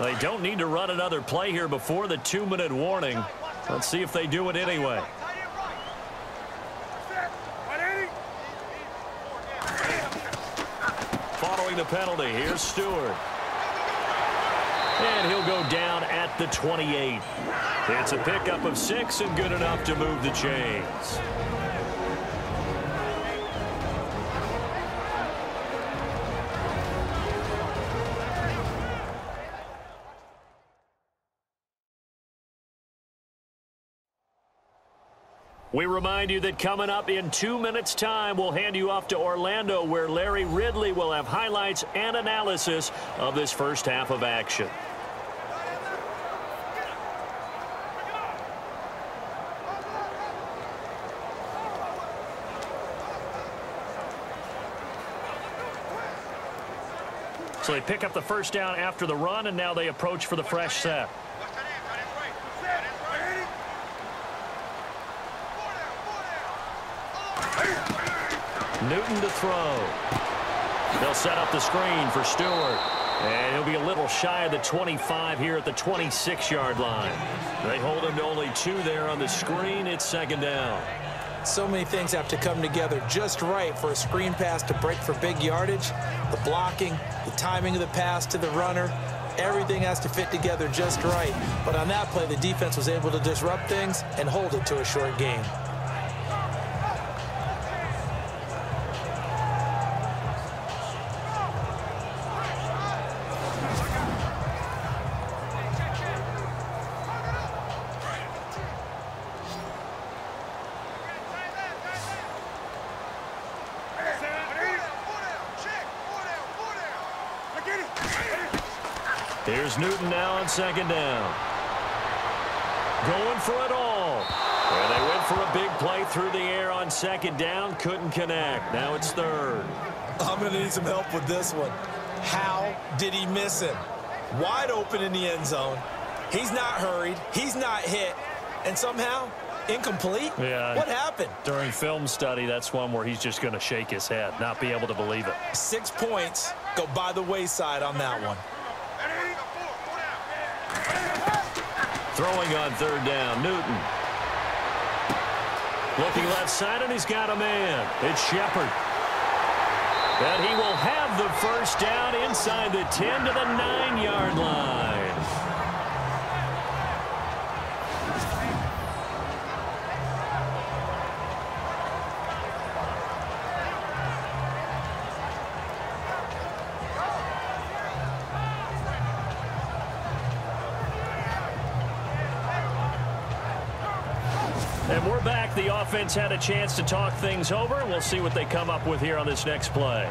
They don't need to run another play here before the two-minute warning. Let's see if they do it anyway. Following the penalty, here's Stewart. And he'll go down at the 28. It's a pickup of six and good enough to move the chains. We remind you that coming up in two minutes' time, we'll hand you off to Orlando, where Larry Ridley will have highlights and analysis of this first half of action. So they pick up the first down after the run, and now they approach for the fresh set. Newton to throw. They'll set up the screen for Stewart. And he'll be a little shy of the 25 here at the 26-yard line. They hold him to only two there on the screen. It's second down. So many things have to come together just right for a screen pass to break for big yardage. The blocking, the timing of the pass to the runner, everything has to fit together just right. But on that play, the defense was able to disrupt things and hold it to a short game. Here's Newton now on second down. Going for it all. And they went for a big play through the air on second down. Couldn't connect. Now it's third. I'm going to need some help with this one. How did he miss him? Wide open in the end zone. He's not hurried. He's not hit. And somehow, incomplete? Yeah. What happened? During film study, that's one where he's just going to shake his head, not be able to believe it. Six points go by the wayside on that one. Throwing on third down, Newton. Looking left side, and he's got a man. It's Shepard. And he will have the first down inside the 10 to the 9-yard line. Offense had a chance to talk things over. We'll see what they come up with here on this next play.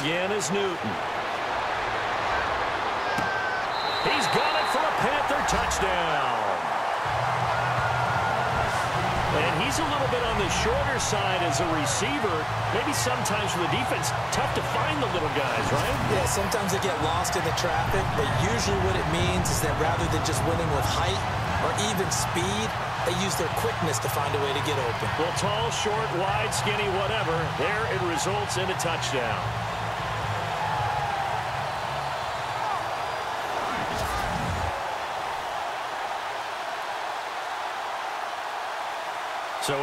Again is Newton. He's got it for a Panther touchdown. And he's a little bit on the shorter side as a receiver. Maybe sometimes for the defense, tough to find the little guys, right? Yeah, sometimes they get lost in the traffic, but usually what it means is that rather than just winning with height or even speed, they use their quickness to find a way to get open. Well, tall, short, wide, skinny, whatever, there it results in a touchdown.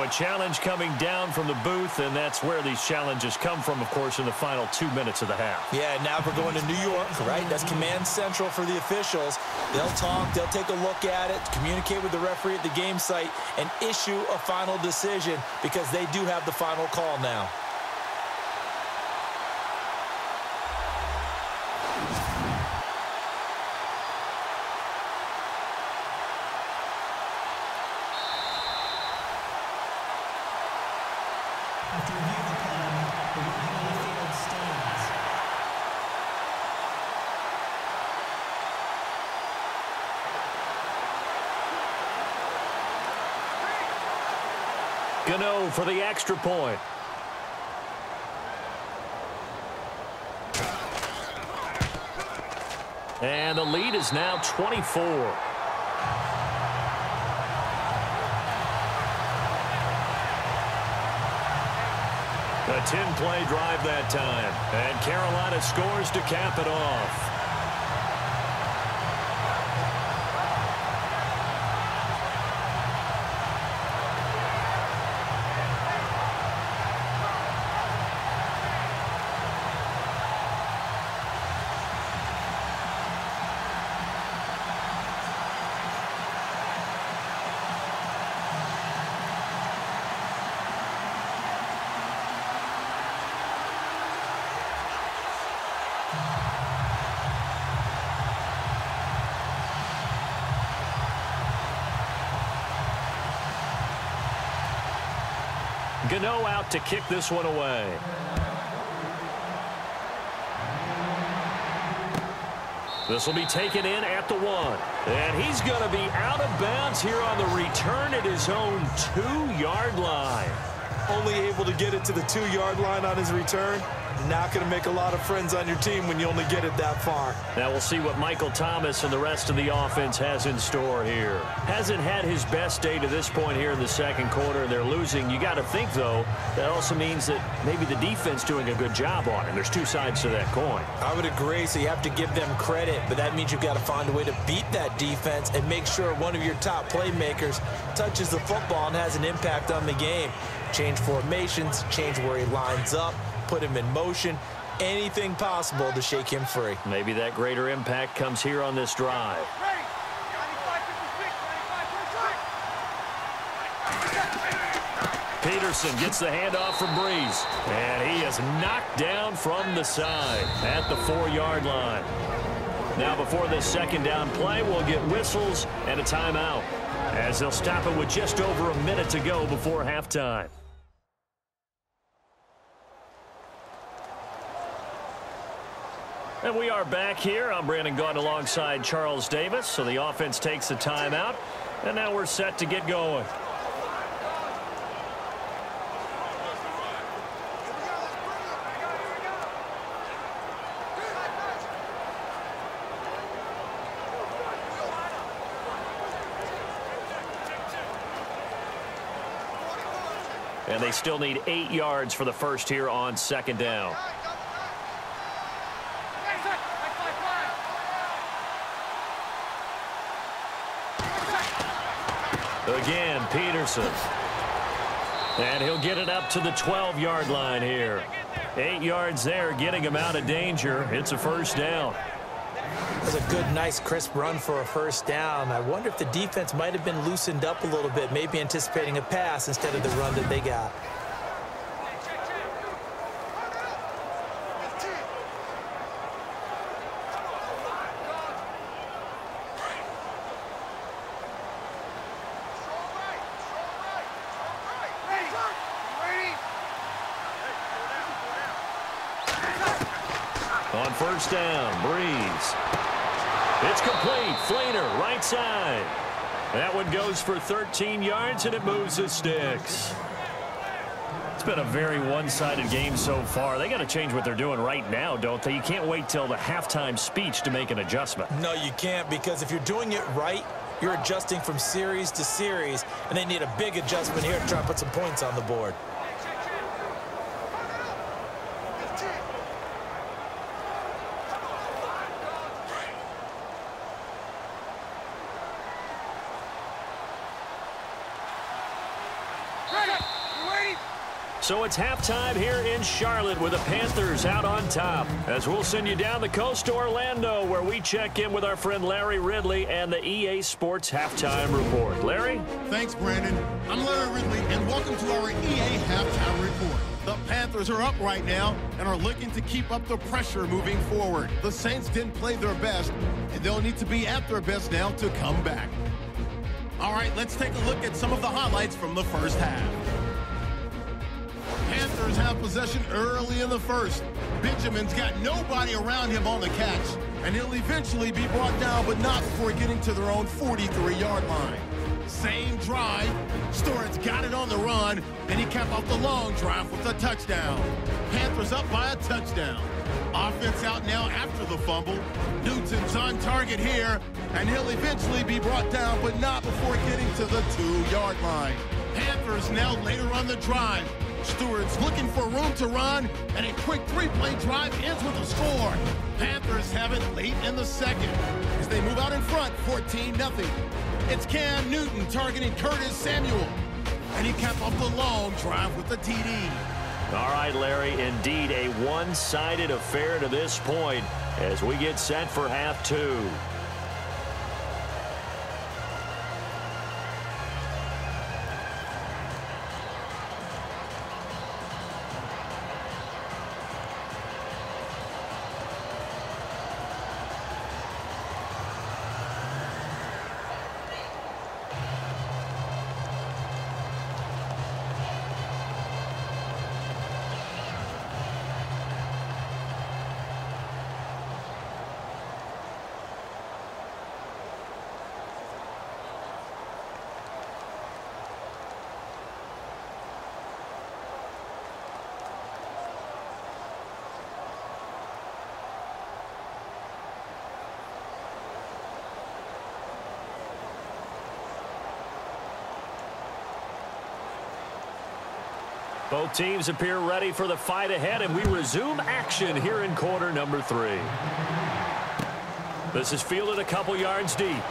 Challenge coming down from the booth, and that's where these challenges come from, of course, in the final two minutes of the half. Yeah, now we're going to New York, right? That's command central for the officials. They'll talk, they'll take a look at it, communicate with the referee at the game site, and issue a final decision because they do have the final call now. For the extra point. And the lead is now 24. A 10-play drive that time. And Carolina scores to cap it off. To kick this one away. This will be taken in at the one. And he's going to be out of bounds here on the return at his own two-yard line. Only able to get it to the two-yard line on his return. Not going to make a lot of friends on your team when you only get it that far. Now we'll see what Michael Thomas and the rest of the offense has in store here. Hasn't had his best day to this point here in the second quarter. and They're losing. You got to think, though, that also means that maybe the defense doing a good job on him. There's two sides to that coin. I would agree, so you have to give them credit, but that means you've got to find a way to beat that defense and make sure one of your top playmakers touches the football and has an impact on the game. Change formations, change where he lines up, put him in motion, anything possible to shake him free. Maybe that greater impact comes here on this drive. Peterson gets the handoff from Brees. And he is knocked down from the side at the four-yard line. Now before this second down play, we'll get whistles and a timeout as they'll stop it with just over a minute to go before halftime. And we are back here. I'm Brandon Gaudin alongside Charles Davis. So the offense takes a timeout. And now we're set to get going. And they still need eight yards for the first here on second down. Again, Peterson. And he'll get it up to the 12-yard line here. Eight yards there, getting him out of danger. It's a first down. That's a good, nice, crisp run for a first down. I wonder if the defense might have been loosened up a little bit, maybe anticipating a pass instead of the run that they got. On first down, Brees. It's complete. Fleener, right side. That one goes for 13 yards, and it moves the sticks. It's been a very one-sided game so far. They got to change what they're doing right now, don't they? You can't wait till the halftime speech to make an adjustment. No, you can't, because if you're doing it right, you're adjusting from series to series, and they need a big adjustment here to try to put some points on the board. So it's halftime here in Charlotte with the Panthers out on top. As we'll send you down the coast to Orlando where we check in with our friend Larry Ridley and the EA Sports Halftime Report. Larry? Thanks, Brandon. I'm Larry Ridley, and welcome to our EA Halftime Report. The Panthers are up right now and are looking to keep up the pressure moving forward. The Saints didn't play their best, and they'll need to be at their best now to come back. All right, let's take a look at some of the highlights from the first half. Panthers have possession early in the first. Benjamin's got nobody around him on the catch, and he'll eventually be brought down, but not before getting to their own 43-yard line. Same drive. Stewart's got it on the run, and he capped off the long drive with a touchdown. Panthers up by a touchdown. Offense out now after the fumble. Newton's on target here, and he'll eventually be brought down, but not before getting to the two-yard line. Panthers now later on the drive. Stewart's looking for room to run, and a quick three-play drive ends with a score. Panthers have it late in the second as they move out in front 14-0. It's Cam Newton targeting Curtis Samuel, and he capped off the long drive with the TD. All right, Larry, indeed a one-sided affair to this point as we get set for half two. Both teams appear ready for the fight ahead, and we resume action here in quarter number three. This is fielded a couple yards deep.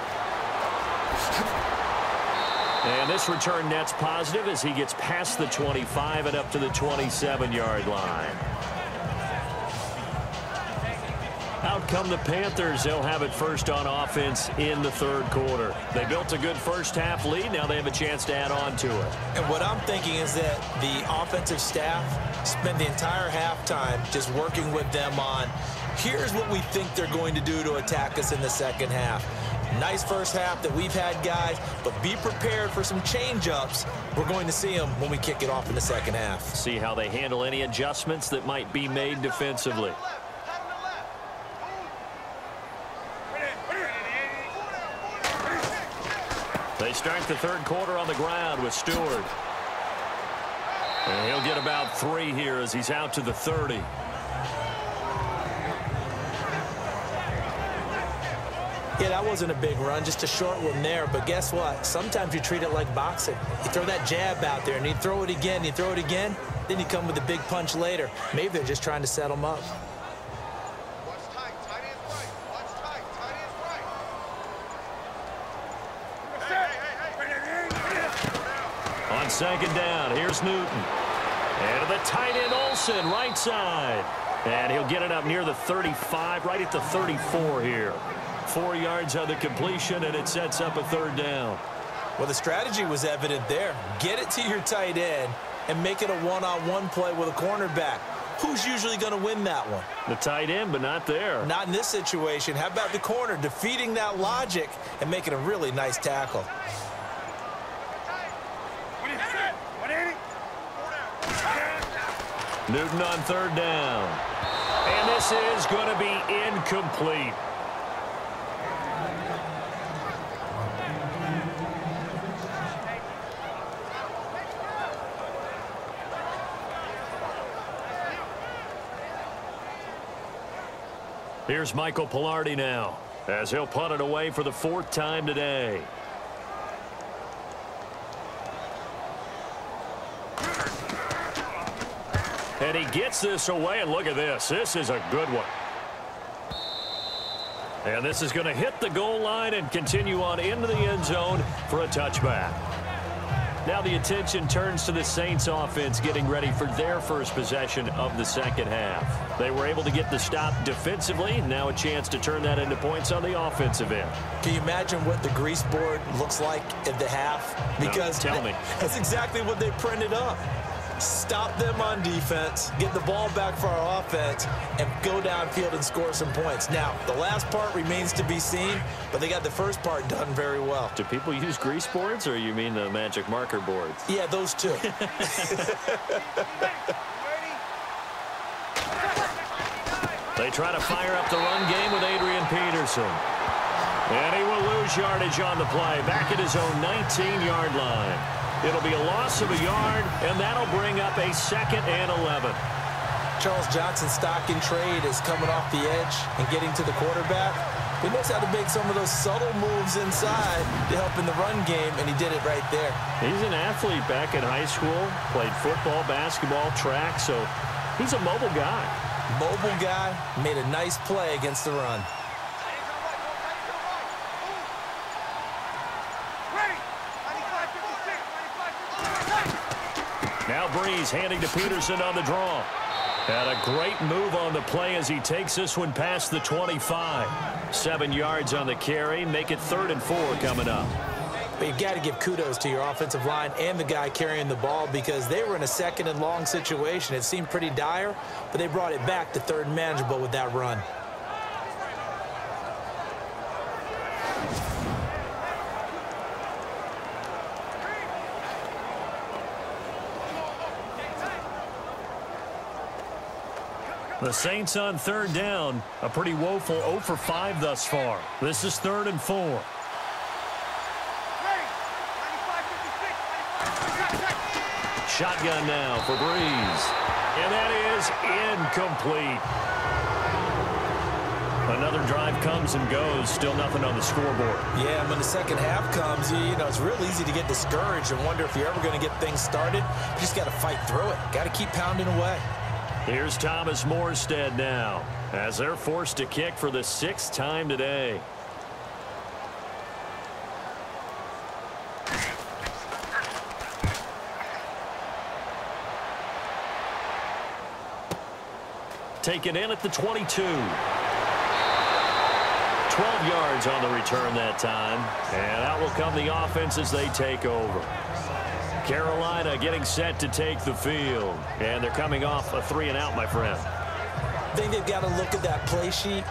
And this return net's positive as he gets past the 25 and up to the 27-yard line. Come the Panthers. They'll have it first on offense in the third quarter. They built a good first half lead. Now they have a chance to add on to it. And what I'm thinking is that the offensive staff spend the entire halftime just working with them on here's what we think they're going to do to attack us in the second half. Nice first half that we've had, guys, but be prepared for some change-ups. We're going to see them when we kick it off in the second half. See how they handle any adjustments that might be made defensively. They start the third quarter on the ground with Stewart. And he'll get about three here as he's out to the 30. Yeah, that wasn't a big run, just a short one there. But guess what? Sometimes you treat it like boxing. You throw that jab out there, and you throw it again, you throw it again, then you come with a big punch later. Maybe they're just trying to set them up. On second down, here's Newton. And to the tight end, Olsen, right side. And he'll get it up near the 35, right at the 34 here. Four yards on the completion, and it sets up a third down. Well, the strategy was evident there. Get it to your tight end and make it a one-on-one -on -one play with a cornerback. Who's usually going to win that one? The tight end, but not there. Not in this situation. How about the corner defeating that logic and making a really nice tackle? Newton on third down. And this is going to be incomplete. Here's Michael Palardy now as he'll punt it away for the fourth time today. And he gets this away, and look at this. This is a good one. And this is going to hit the goal line and continue on into the end zone for a touchback. Now the attention turns to the Saints offense getting ready for their first possession of the second half. They were able to get the stop defensively. Now a chance to turn that into points on the offensive end. Can you imagine what the grease board looks like at the half? Because no, tell me. That's exactly what they printed up stop them on defense, get the ball back for our offense, and go downfield and score some points. Now, the last part remains to be seen, but they got the first part done very well. Do people use grease boards, or you mean the magic marker boards? Yeah, those two. they try to fire up the run game with Adrian Peterson. And he will lose yardage on the play, back at his own 19-yard line. It'll be a loss of a yard, and that'll bring up a second and 11. Charles Johnson stock in trade is coming off the edge and getting to the quarterback. He knows how to make some of those subtle moves inside to help in the run game, and he did it right there. He's an athlete back in high school, played football, basketball, track, so he's a mobile guy. Mobile guy, made a nice play against the run. Brees handing to Peterson on the draw. And a great move on the play as he takes this one past the 25. Seven yards on the carry. Make it third and four coming up. But you've got to give kudos to your offensive line and the guy carrying the ball because they were in a second and long situation. It seemed pretty dire, but they brought it back to third and manageable with that run. The Saints on third down. A pretty woeful 0 for 5 thus far. This is third and four. Shotgun now for Brees. And that is incomplete. Another drive comes and goes. Still nothing on the scoreboard. Yeah, when the second half comes, you, know, it's real easy to get discouraged and wonder if you're ever going to get things started. You just got to fight through it. Got to keep pounding away. Here's Thomas Morstead now as they're forced to kick for the sixth time today. Taken in at the 22. 12 yards on the return that time. And out will come the offense as they take over. Carolina getting set to take the field. And they're coming off a three and out, my friend. I think they've got to look at that play sheet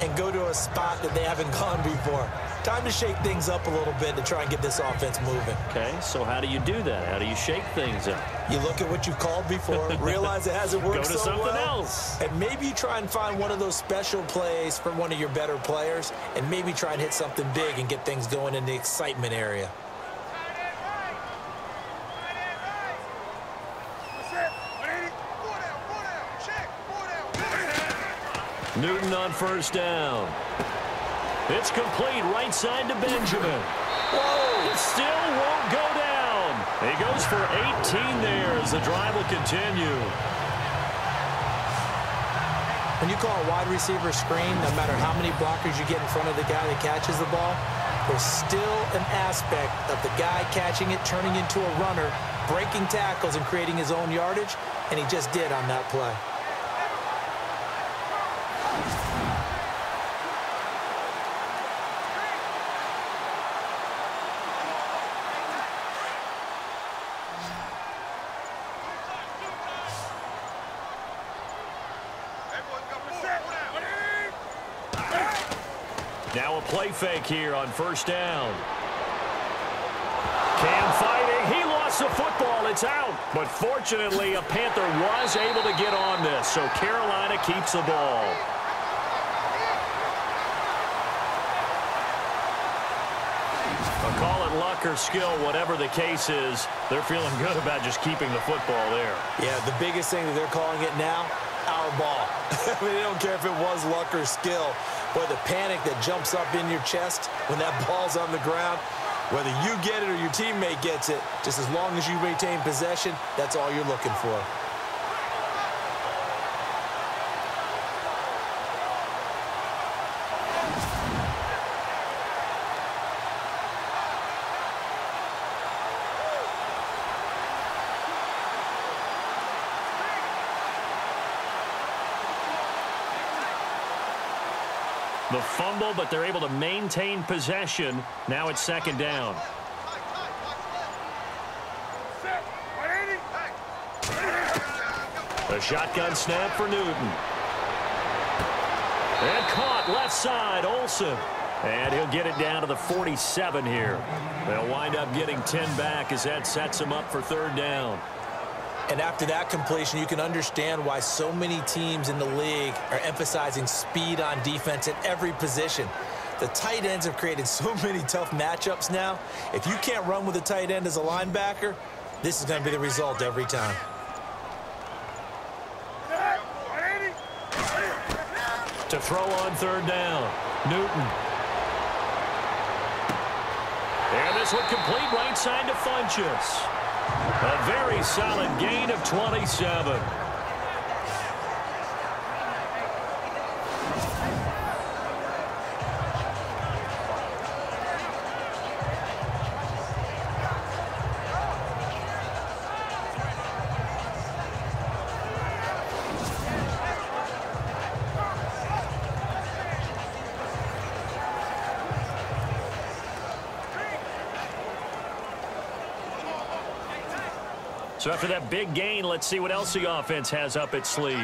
and go to a spot that they haven't gone before. Time to shake things up a little bit to try and get this offense moving. Okay, so how do you do that? How do you shake things up? You look at what you've called before, realize it hasn't worked Go to so something well, else. and maybe you try and find one of those special plays from one of your better players, and maybe try and hit something big and get things going in the excitement area. Newton on first down. It's complete right side to Benjamin. Whoa! It still won't go down. He goes for 18 there as the drive will continue. When you call a wide receiver screen, no matter how many blockers you get in front of the guy that catches the ball, there's still an aspect of the guy catching it, turning into a runner, breaking tackles and creating his own yardage, and he just did on that play. Fake here on first down. Cam fighting. He lost the football. It's out. But fortunately, a Panther was able to get on this, so Carolina keeps the ball. A call it luck or skill, whatever the case is, they're feeling good about just keeping the football there. Yeah, the biggest thing that they're calling it now, our ball. I mean, they don't care if it was luck or skill. Boy, the panic that jumps up in your chest when that ball's on the ground, whether you get it or your teammate gets it, just as long as you maintain possession, that's all you're looking for. The fumble, but they're able to maintain possession. Now it's second down. A shotgun snap for Newton. And caught left side, Olsen. And he'll get it down to the 47 here. They'll wind up getting 10 back as that sets him up for third down. And after that completion, you can understand why so many teams in the league are emphasizing speed on defense at every position. The tight ends have created so many tough matchups now. If you can't run with a tight end as a linebacker, this is going to be the result every time. To throw on third down, Newton. And this one complete right side to Funchess. A very solid gain of 27. After that big gain, let's see what else the offense has up its sleeve.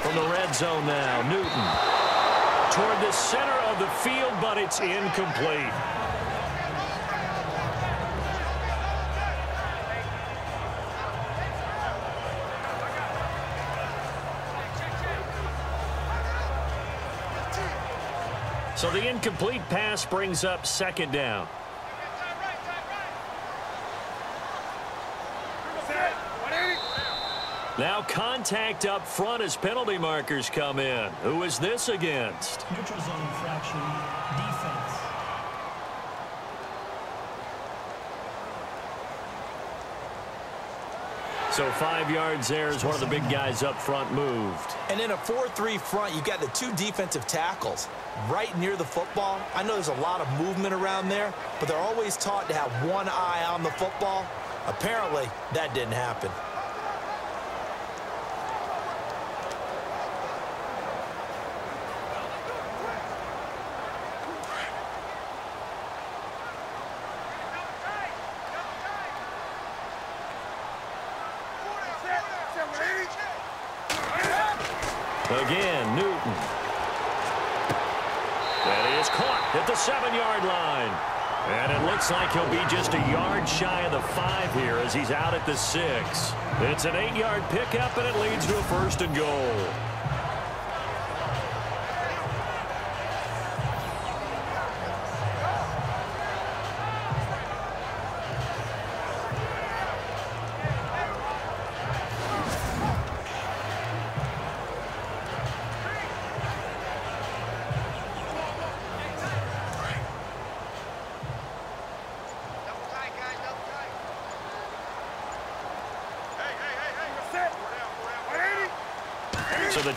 From the red zone now, Newton. Toward the center of the field, but it's incomplete. Incomplete pass brings up second down. Now contact up front as penalty markers come in. Who is this against? Neutral zone infraction. Defense. So five yards there as one of the big guys up front moved. And in a 4-3 front, you've got the two defensive tackles right near the football. I know there's a lot of movement around there, but they're always taught to have one eye on the football. Apparently, that didn't happen. Again, Newton. And he is caught at the seven-yard line. And it looks like he'll be just a yard shy of the five here as he's out at the six. It's an eight-yard pickup, and it leads to a first and goal.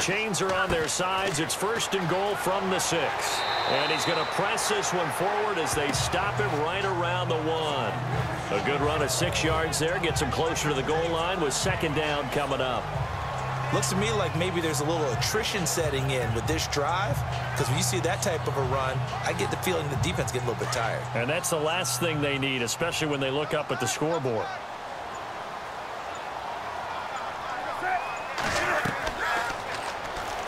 Chains are on their sides. It's first and goal from the six. And he's going to press this one forward as they stop him right around the one. A good run of six yards there. Gets him closer to the goal line with second down coming up. Looks to me like maybe there's a little attrition setting in with this drive because when you see that type of a run, I get the feeling the defense get a little bit tired. And that's the last thing they need, especially when they look up at the scoreboard.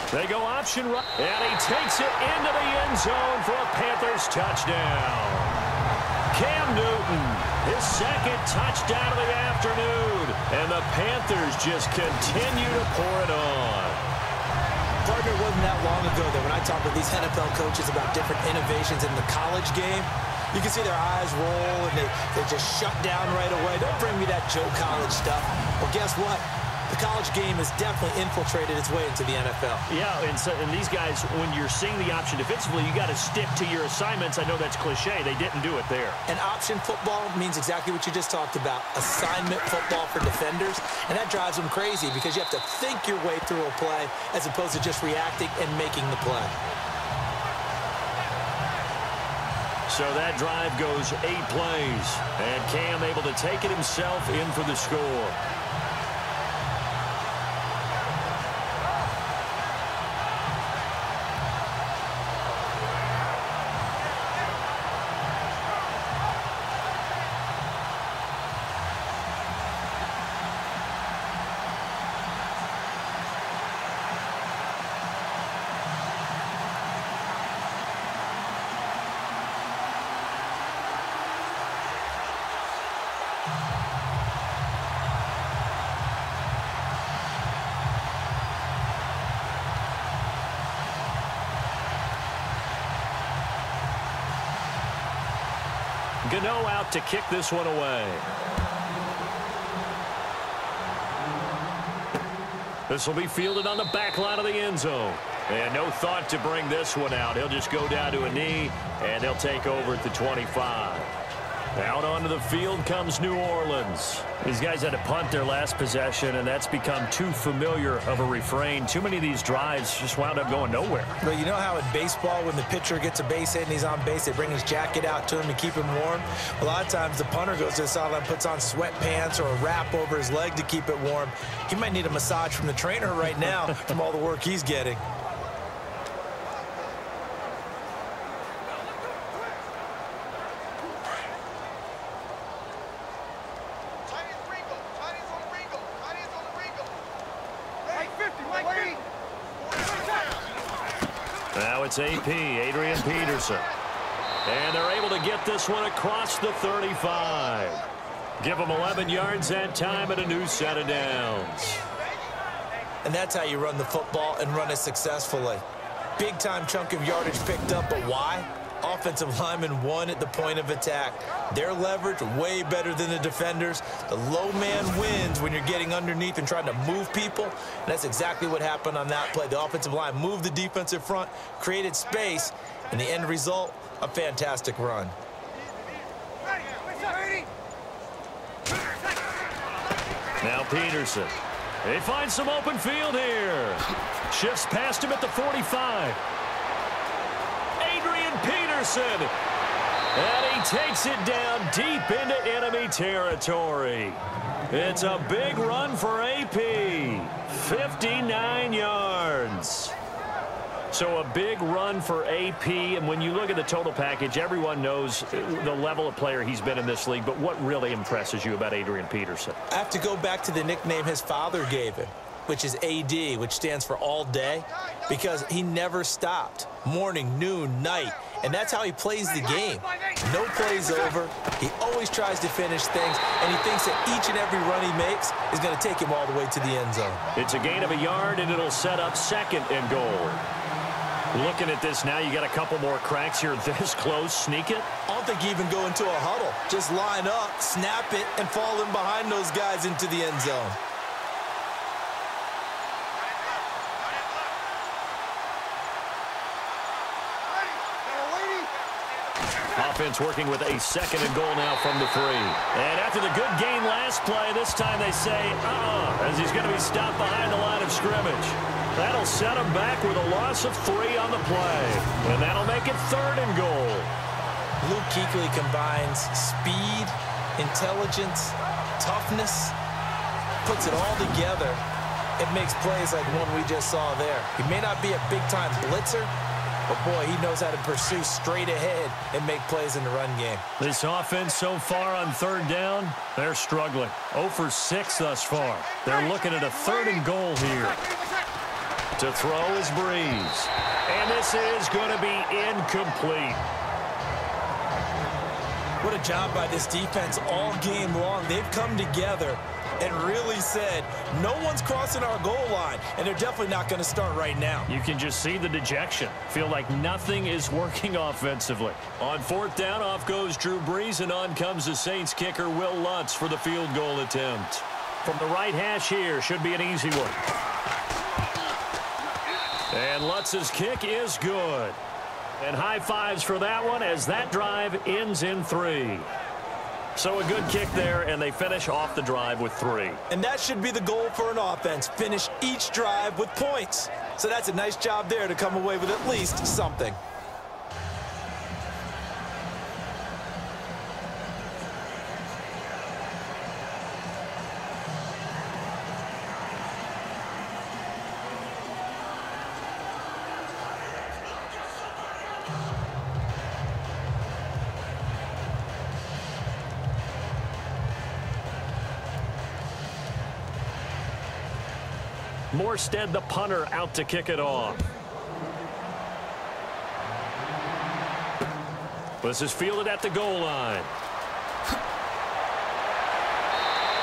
They go option right, and he takes it into the end zone for a Panthers touchdown. Cam Newton, his second touchdown of the afternoon, and the Panthers just continue to pour it on. Partner, wasn't that long ago that when I talked with these NFL coaches about different innovations in the college game, you can see their eyes roll and they, they just shut down right away. Don't bring me that Joe College stuff. Well, guess what? The college game has definitely infiltrated its way into the NFL. Yeah, and, so, and these guys, when you're seeing the option defensively, you got to stick to your assignments. I know that's cliche. They didn't do it there. And option football means exactly what you just talked about, assignment football for defenders. And that drives them crazy because you have to think your way through a play as opposed to just reacting and making the play. So that drive goes eight plays. And Cam able to take it himself in for the score. Out to kick this one away. This will be fielded on the back line of the end zone. And no thought to bring this one out. He'll just go down to a knee, and they'll take over at the 25. Out onto the field comes New Orleans. These guys had to punt their last possession, and that's become too familiar of a refrain. Too many of these drives just wound up going nowhere. Well, you know how in baseball, when the pitcher gets a base hit and he's on base, they bring his jacket out to him to keep him warm? A lot of times the punter goes to the sideline, puts on sweatpants or a wrap over his leg to keep it warm. He might need a massage from the trainer right now from all the work he's getting. It's AP, Adrian Peterson. And they're able to get this one across the 35. Give them 11 yards that time and a new set of downs. And that's how you run the football and run it successfully. Big time chunk of yardage picked up, but why? Offensive lineman one at the point of attack. Their leverage way better than the defenders. The low man wins when you're getting underneath and trying to move people. And that's exactly what happened on that play. The offensive line moved the defensive front, created space, and the end result, a fantastic run. Now Peterson. They find some open field here. Shifts past him at the 45. Adrian Peterson. And he takes it down deep into enemy territory. It's a big run for AP. 59 yards. So a big run for AP, and when you look at the total package, everyone knows the level of player he's been in this league, but what really impresses you about Adrian Peterson? I have to go back to the nickname his father gave him, which is AD, which stands for all day, because he never stopped. Morning, noon, night, and that's how he plays the game. No plays over. He always tries to finish things, and he thinks that each and every run he makes is going to take him all the way to the end zone. It's a gain of a yard, and it'll set up second and goal. Looking at this now, you got a couple more cracks here this close. Sneak it? I don't think you even go into a huddle. Just line up, snap it, and fall in behind those guys into the end zone. Offense working with a second and goal now from the three. And after the good game last play, this time they say, uh-uh, as he's going to be stopped behind the line of scrimmage. That'll set him back with a loss of three on the play. And that'll make it third and goal. Luke Kuechly combines speed, intelligence, toughness, puts it all together. It makes plays like one we just saw there. He may not be a big-time blitzer, but boy, he knows how to pursue straight ahead and make plays in the run game. This offense so far on third down, they're struggling. 0 for 6 thus far. They're looking at a third and goal here. To throw is Brees. And this is going to be incomplete. What a job by this defense all game long. They've come together and really said, no one's crossing our goal line, and they're definitely not going to start right now. You can just see the dejection. Feel like nothing is working offensively. On fourth down, off goes Drew Brees, and on comes the Saints kicker, Will Lutz, for the field goal attempt. From the right hash here, should be an easy one. And Lutz's kick is good. And high fives for that one as that drive ends in three. So a good kick there, and they finish off the drive with three. And that should be the goal for an offense. Finish each drive with points. So that's a nice job there to come away with at least something. Morstead, the punter, out to kick it off. This is fielded at the goal line.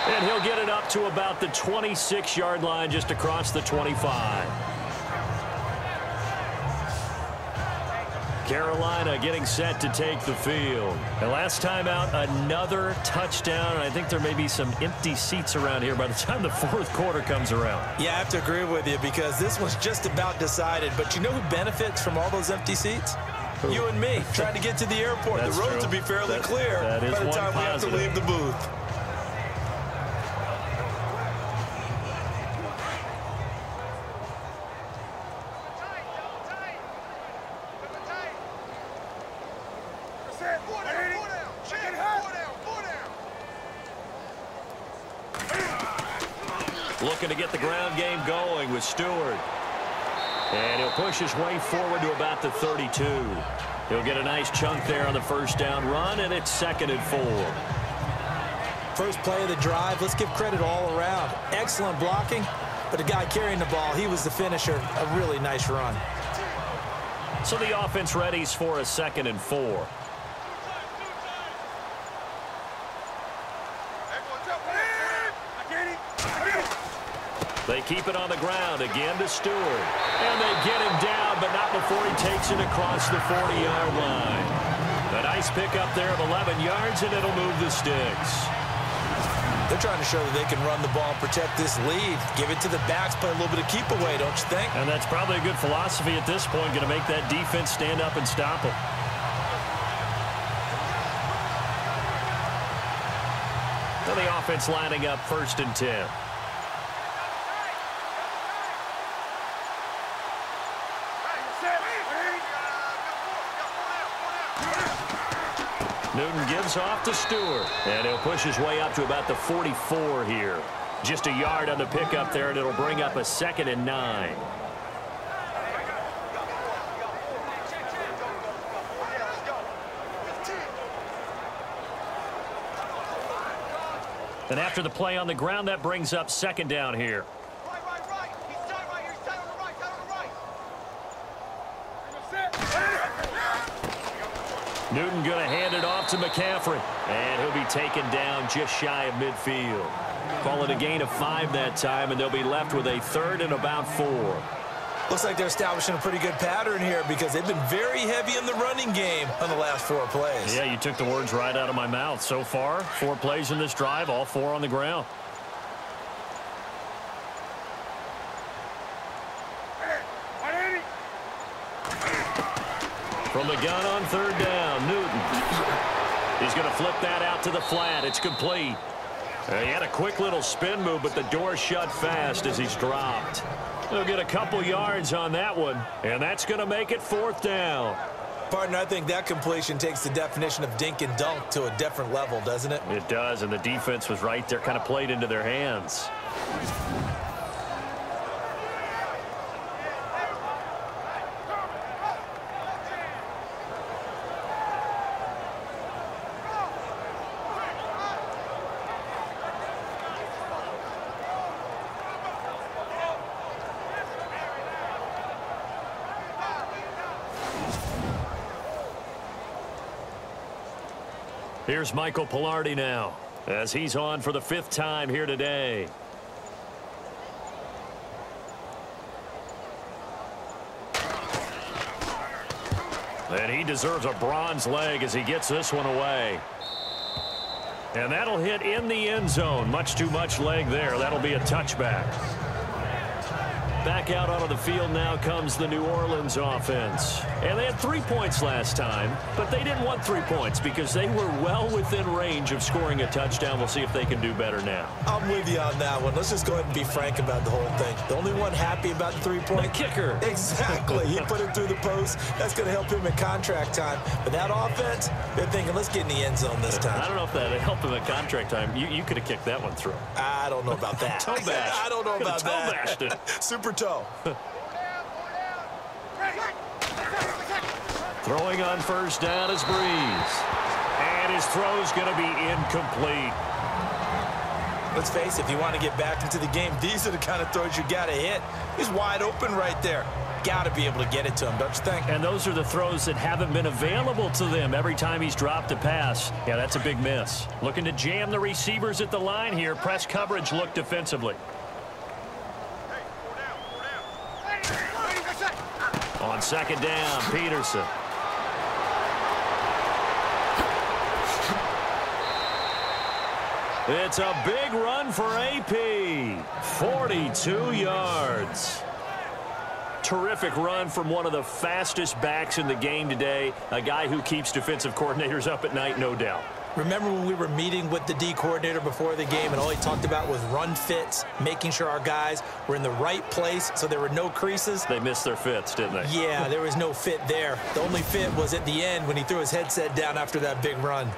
And he'll get it up to about the 26-yard line just across the 25. Carolina getting set to take the field. And last time out, another touchdown. And I think there may be some empty seats around here by the time the fourth quarter comes around. Yeah, I have to agree with you because this one's just about decided. But you know who benefits from all those empty seats? You and me, trying to get to the airport. That's the roads true. will be fairly That- clear that is by the time we have to leave the booth. Looking to get the ground game going with Stewart. And he'll push his way forward to about the 32. He'll get a nice chunk there on the first down run, and it's second and four. First play of the drive, let's give credit all around. Excellent blocking, but the guy carrying the ball, he was the finisher. A really nice run. So the offense readies for a second and four. They keep it on the ground again to Stewart. And they get him down, but not before he takes it across the 40-yard line. A nice pickup there of 11 yards, and it'll move the sticks. They're trying to show that they can run the ball and protect this lead. Give it to the backs, play a little bit of keep away, don't you think? And that's probably a good philosophy at this point, going to make that defense stand up and stop them. And the offense lining up first and 10. Newton gives off to Stewart. And he'll push his way up to about the 44 here. Just a yard on the pickup there, and it'll bring up a second and nine. And after the play on the ground, that brings up second down here. Newton going to hand it off to McCaffrey. And he'll be taken down just shy of midfield. Call it a gain of five that time, and they'll be left with a third and about four. Looks like they're establishing a pretty good pattern here because they've been very heavy in the running game on the last four plays. Yeah, you took the words right out of my mouth. So far, four plays in this drive, all four on the ground. From the gun on third down, Newton. He's going to flip that out to the flat. It's complete. Uh, he had a quick little spin move, but the door shut fast as he's dropped. He'll get a couple yards on that one, and that's going to make it fourth down. Partner, I think that completion takes the definition of dink and dunk to a different level, doesn't it? It does, and the defense was right there, kind of played into their hands. Here's Michael Palardy now as he's on for the fifth time here today. And he deserves a bronze leg as he gets this one away. And that'll hit in the end zone. Much too much leg there. That'll be a touchback. Back out onto the field now comes the New Orleans offense. And they had three points last time, but they didn't want three points because they were well within range of scoring a touchdown. We'll see if they can do better now. I'm with you on that one. Let's just go ahead and be frank about the whole thing. The only one happy about the three-point... The kicker. Exactly. he put it through the post. That's going to help him in contract time. But that offense, they're thinking, let's get in the end zone this time. I don't know if that helped him at contract time. You, you could have kicked that one through. I don't know about that. Toe bash. I don't know about Toe that. bashed it. Super toe. Throwing on first down is Brees. And his throw's going to be incomplete. Let's face it, if you want to get back into the game, these are the kind of throws you got to hit. He's wide open right there. Got to be able to get it to him, don't you think? And those are the throws that haven't been available to them every time he's dropped a pass. Yeah, that's a big miss. Looking to jam the receivers at the line here. Press coverage look defensively. On second down, Peterson. It's a big run for AP. 42 yards. Terrific run from one of the fastest backs in the game today, a guy who keeps defensive coordinators up at night, no doubt. Remember when we were meeting with the D coordinator before the game and all he talked about was run fits, making sure our guys were in the right place so there were no creases? They missed their fits, didn't they? Yeah, there was no fit there. The only fit was at the end when he threw his headset down after that big run.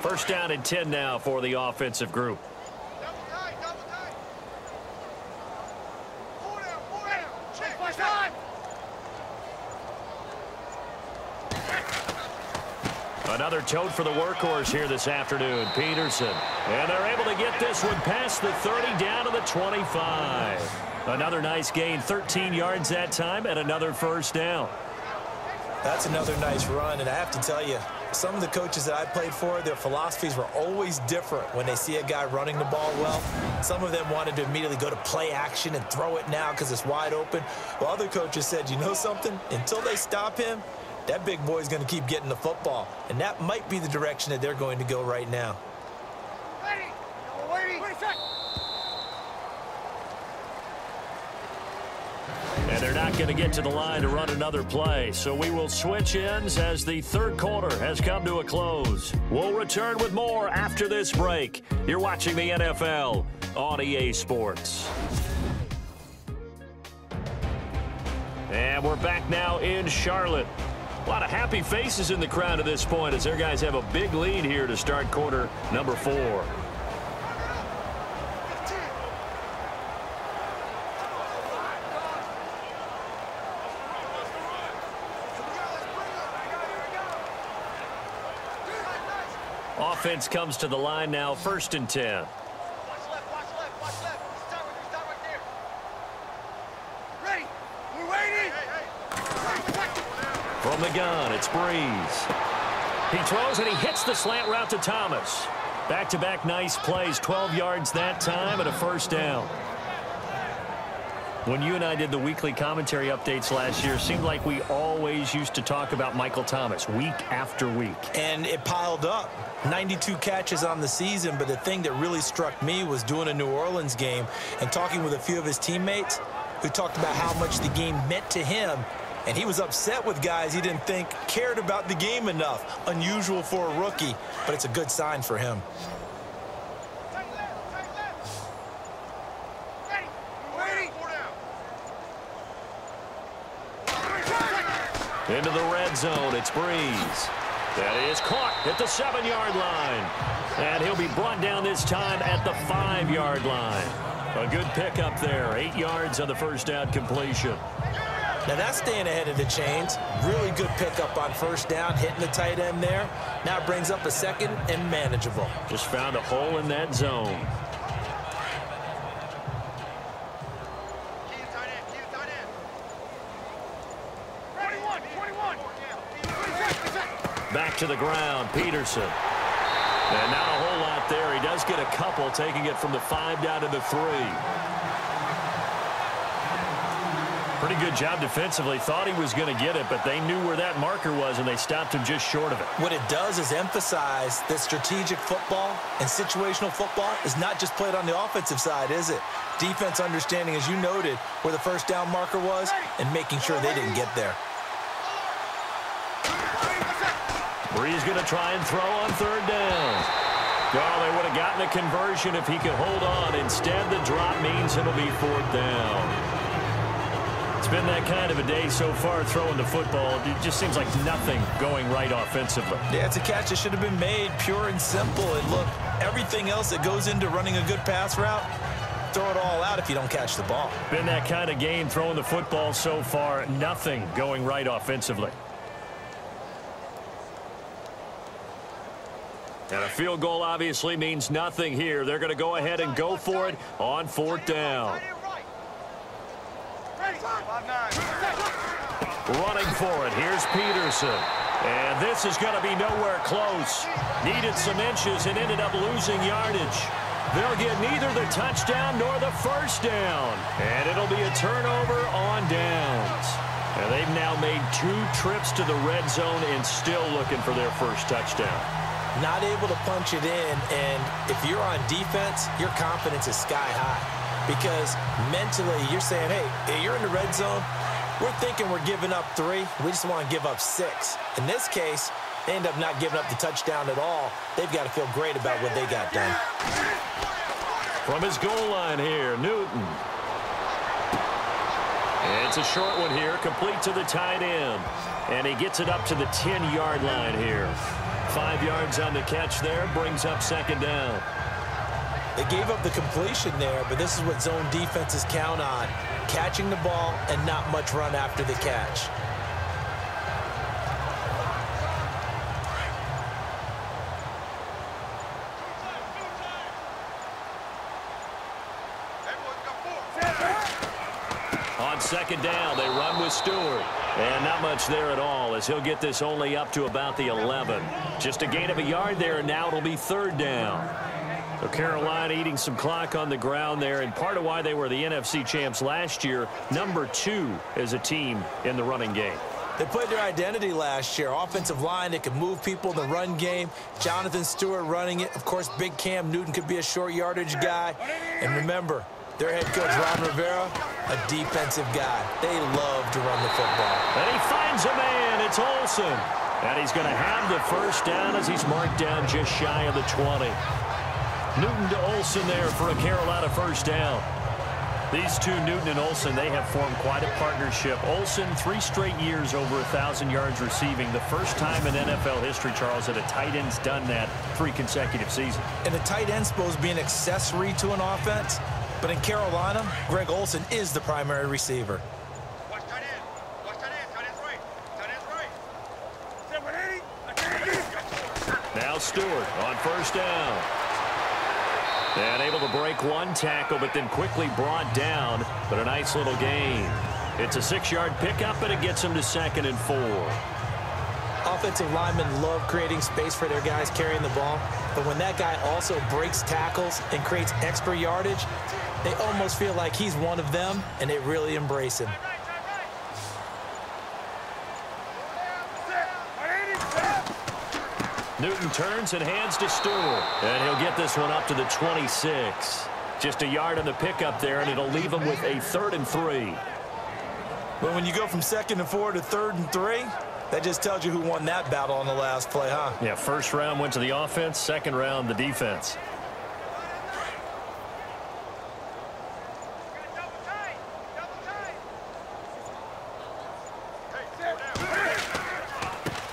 First down and 10 now for the offensive group. Another tote for the workhorse here this afternoon, Peterson. And they're able to get this one past the 30 down to the 25. Another nice gain, 13 yards that time, and another first down. That's another nice run, and I have to tell you, some of the coaches that I played for, their philosophies were always different when they see a guy running the ball well. Some of them wanted to immediately go to play action and throw it now because it's wide open. While other coaches said, you know something? Until they stop him, that big boy is going to keep getting the football. And that might be the direction that they're going to go right now. And they're not going to get to the line to run another play. So we will switch ends as the third quarter has come to a close. We'll return with more after this break. You're watching the NFL on EA Sports. And we're back now in Charlotte. A lot of happy faces in the crowd at this point as their guys have a big lead here to start quarter number four. Offense comes to the line now, first and 10. From the gun, it's Brees. He throws and he hits the slant route to Thomas. Back-to-back -back nice plays, 12 yards that time and a first down. When you and I did the weekly commentary updates last year, seemed like we always used to talk about Michael Thomas week after week. And it piled up. 92 catches on the season, but the thing that really struck me was doing a New Orleans game and talking with a few of his teammates who talked about how much the game meant to him and he was upset with guys he didn't think cared about the game enough. Unusual for a rookie, but it's a good sign for him. Into the red zone, it's Brees. That is caught at the seven-yard line. And he'll be brought down this time at the five-yard line. A good pickup there, eight yards on the first down completion. Now that's staying ahead of the chains. Really good pickup on first down, hitting the tight end there. Now brings up a second and manageable. Just found a hole in that zone. Back to the ground, Peterson. And not a whole lot there. He does get a couple, taking it from the five down to the three. Pretty good job defensively. Thought he was going to get it, but they knew where that marker was, and they stopped him just short of it. What it does is emphasize that strategic football and situational football is not just played on the offensive side, is it? Defense understanding, as you noted, where the first down marker was and making sure they didn't get there. Brees going to try and throw on third down. Oh, they would have gotten a conversion if he could hold on. Instead, the drop means it'll be fourth down. Been that kind of a day so far throwing the football. It just seems like nothing going right offensively. Yeah, it's a catch that should have been made, pure and simple. And look, everything else that goes into running a good pass route, throw it all out if you don't catch the ball. Been that kind of game throwing the football so far. Nothing going right offensively. And a field goal obviously means nothing here. They're going to go ahead and go for it on fourth down. Running for it, here's Peterson. And this is going to be nowhere close. Needed some inches and ended up losing yardage. They'll get neither the touchdown nor the first down. And it'll be a turnover on downs. And they've now made two trips to the red zone and still looking for their first touchdown. not able to punch it in, and if you're on defense, your confidence is sky high. Because mentally, you're saying, hey, you're in the red zone, we're thinking we're giving up three. We just want to give up six. In this case, they end up not giving up the touchdown at all. They've got to feel great about what they got done. From his goal line here, Newton. It's a short one here, complete to the tight end. And he gets it up to the 10-yard line here. Five yards on the catch there, brings up second down. They gave up the completion there, but this is what zone defenses count on. Catching the ball and not much run after the catch. On second down, they run with Stewart. And not much there at all as he'll get this only up to about the 11. Just a gain of a yard there, and now it'll be third down. So Carolina eating some clock on the ground there, and part of why they were the NFC champs last year, number two as a team in the running game. They played their identity last year. Offensive line that could move people in the run game. Jonathan Stewart running it. Of course, big Cam Newton could be a short yardage guy. And remember, their head coach, Ron Rivera, a defensive guy. They love to run the football. And he finds a man. It's Olsen. And he's going to have the first down as he's marked down just shy of the 20. Newton to Olsen there for a Carolina first down. These two, Newton and Olsen, they have formed quite a partnership. Olsen, three straight years over 1,000 yards receiving. The first time in NFL history, Charles, that a tight end's done that three consecutive seasons. And a tight end's supposed to be an accessory to an offense. But in Carolina, Greg Olsen is the primary receiver. Watch tight end. Tight end right. Now Stewart on first down. And able to break one tackle, but then quickly brought down. But a nice little gain. It's a six-yard pickup, and it gets him to second and four. Offensive linemen love creating space for their guys carrying the ball. But when that guy also breaks tackles and creates extra yardage, they almost feel like he's one of them, and they really embrace him. Newton turns and hands to Stewart. And he'll get this one up to the 26. Just a yard on the pickup there, and it'll leave him with a third and three. Well, when you go from second and four to third and three, that just tells you who won that battle on the last play, huh? Yeah, first round went to the offense, second round the defense.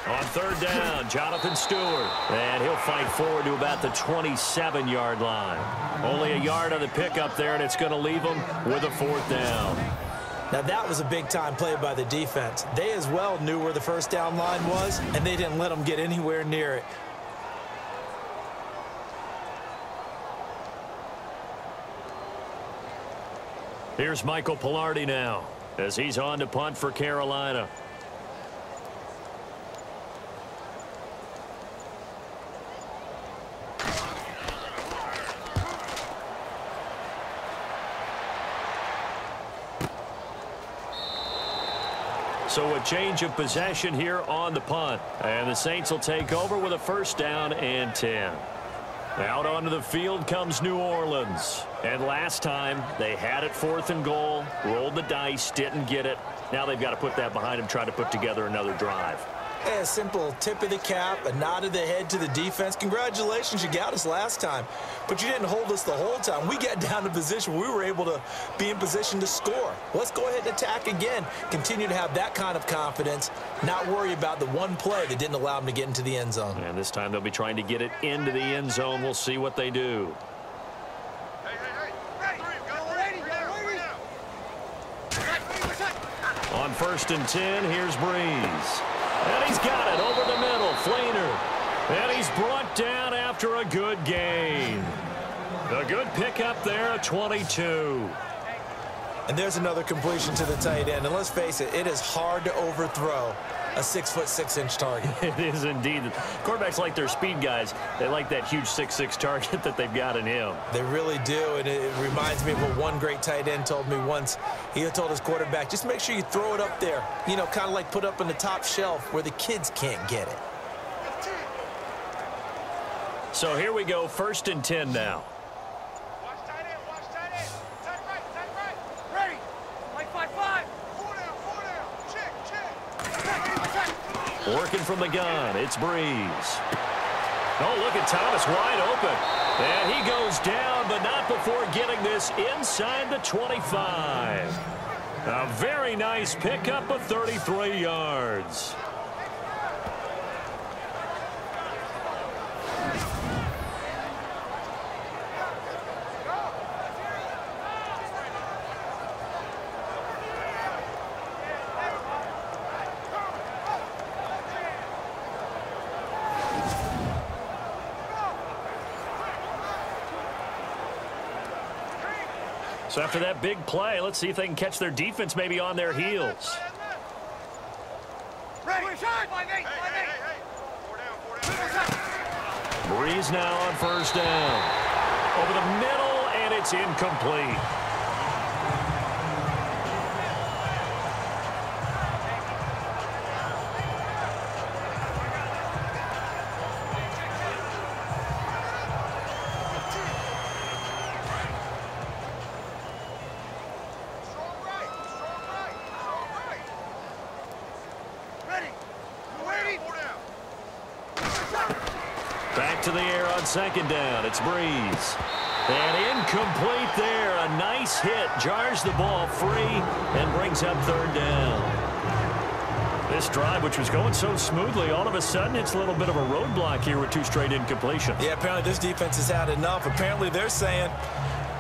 On third down, Jonathan Stewart. And he'll fight forward to about the 27-yard line. Only a yard on the pickup there, and it's going to leave him with a fourth down. Now, that was a big-time play by the defense. They as well knew where the first down line was, and they didn't let them get anywhere near it. Here's Michael Palardy now as he's on to punt for Carolina. So a change of possession here on the punt. And the Saints will take over with a first down and 10. Out onto the field comes New Orleans. And last time, they had it fourth and goal, rolled the dice, didn't get it. Now they've got to put that behind them, try to put together another drive. A simple tip of the cap, a nod of the head to the defense. Congratulations, you got us last time. But you didn't hold us the whole time. We got down to position we were able to be in position to score. Let's go ahead and attack again. Continue to have that kind of confidence, not worry about the one play that didn't allow them to get into the end zone. And this time they'll be trying to get it into the end zone. We'll see what they do. On first and 10, here's Brees. And he's got it over the middle. Fleener. And he's brought down after a good gain. A good pickup there 22. And there's another completion to the tight end. And let's face it, it is hard to overthrow a six foot six inch target. It is indeed. Quarterbacks like their speed guys. They like that huge six six target that they've got in him. They really do, and it reminds me of what one great tight end told me once. He told his quarterback, just make sure you throw it up there. You know, kind of like put up on the top shelf where the kids can't get it. So here we go, first and 10 now. Working from the gun, it's Brees. Oh, look at Thomas wide open. And he goes down, but not before getting this inside the 25. A very nice pickup of 33 yards. So after that big play, let's see if they can catch their defense maybe on their heels. Brees now on first down. Over the middle, and it's incomplete. Second down. It's Brees. And incomplete there. A nice hit. Jars the ball free and brings up third down. This drive, which was going so smoothly, all of a sudden it's a little bit of a roadblock here with two straight incompletions. Yeah, apparently this defense has had enough. Apparently they're saying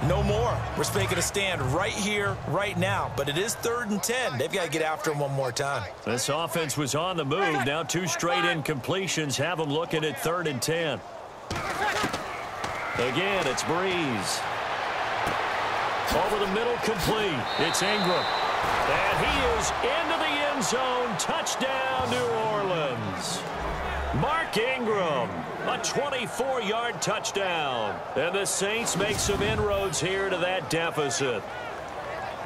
no more. We're making a stand right here, right now. But it is third and 10. They've got to get after him one more time. This offense was on the move. Now two straight incompletions have them looking at third and 10. Again, it's Brees. Over the middle, complete. It's Ingram. And he is into the end zone. Touchdown, New Orleans. Mark Ingram, a 24-yard touchdown. And the Saints make some inroads here to that deficit.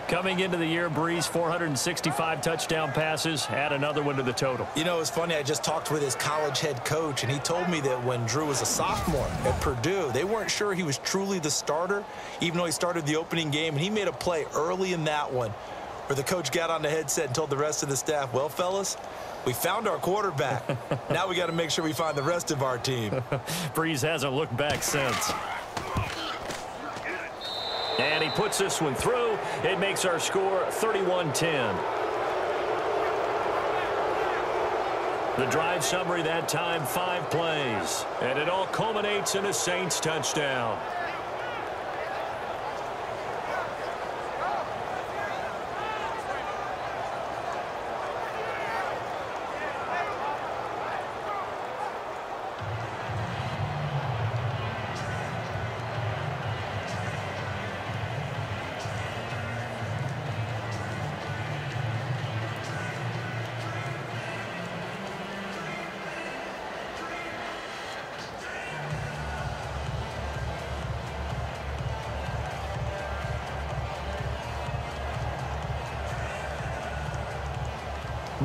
Coming into the year, Brees, 465 touchdown passes. Add another one to the total. You know, it's funny. I just talked with his college head coach, and he told me that when Drew was a sophomore at Purdue, they weren't sure he was truly the starter, even though he started the opening game. And he made a play early in that one where the coach got on the headset and told the rest of the staff, well, fellas, we found our quarterback. now we got to make sure we find the rest of our team. Brees hasn't looked back since. And he puts this one through. It makes our score 31-10. The drive summary that time, five plays. And it all culminates in a Saints touchdown.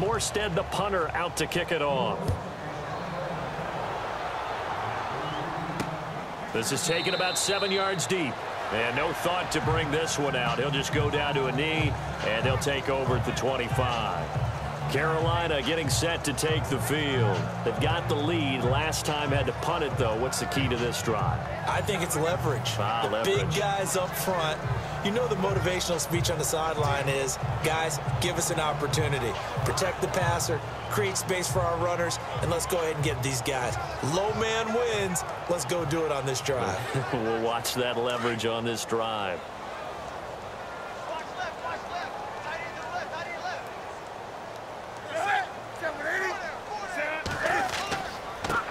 Morstead, the punter, out to kick it off. This is taken about seven yards deep. And no thought to bring this one out. He'll just go down to a knee, and he'll take over at the 25. Carolina getting set to take the field. They've got the lead. Last time had to punt it, though. What's the key to this drive? I think it's leverage. Ah, the leverage. big guys up front. You know the motivational speech on the sideline is, guys, give us an opportunity. Protect the passer, create space for our runners, and let's go ahead and get these guys. Low man wins. Let's go do it on this drive. we'll watch that leverage on this drive.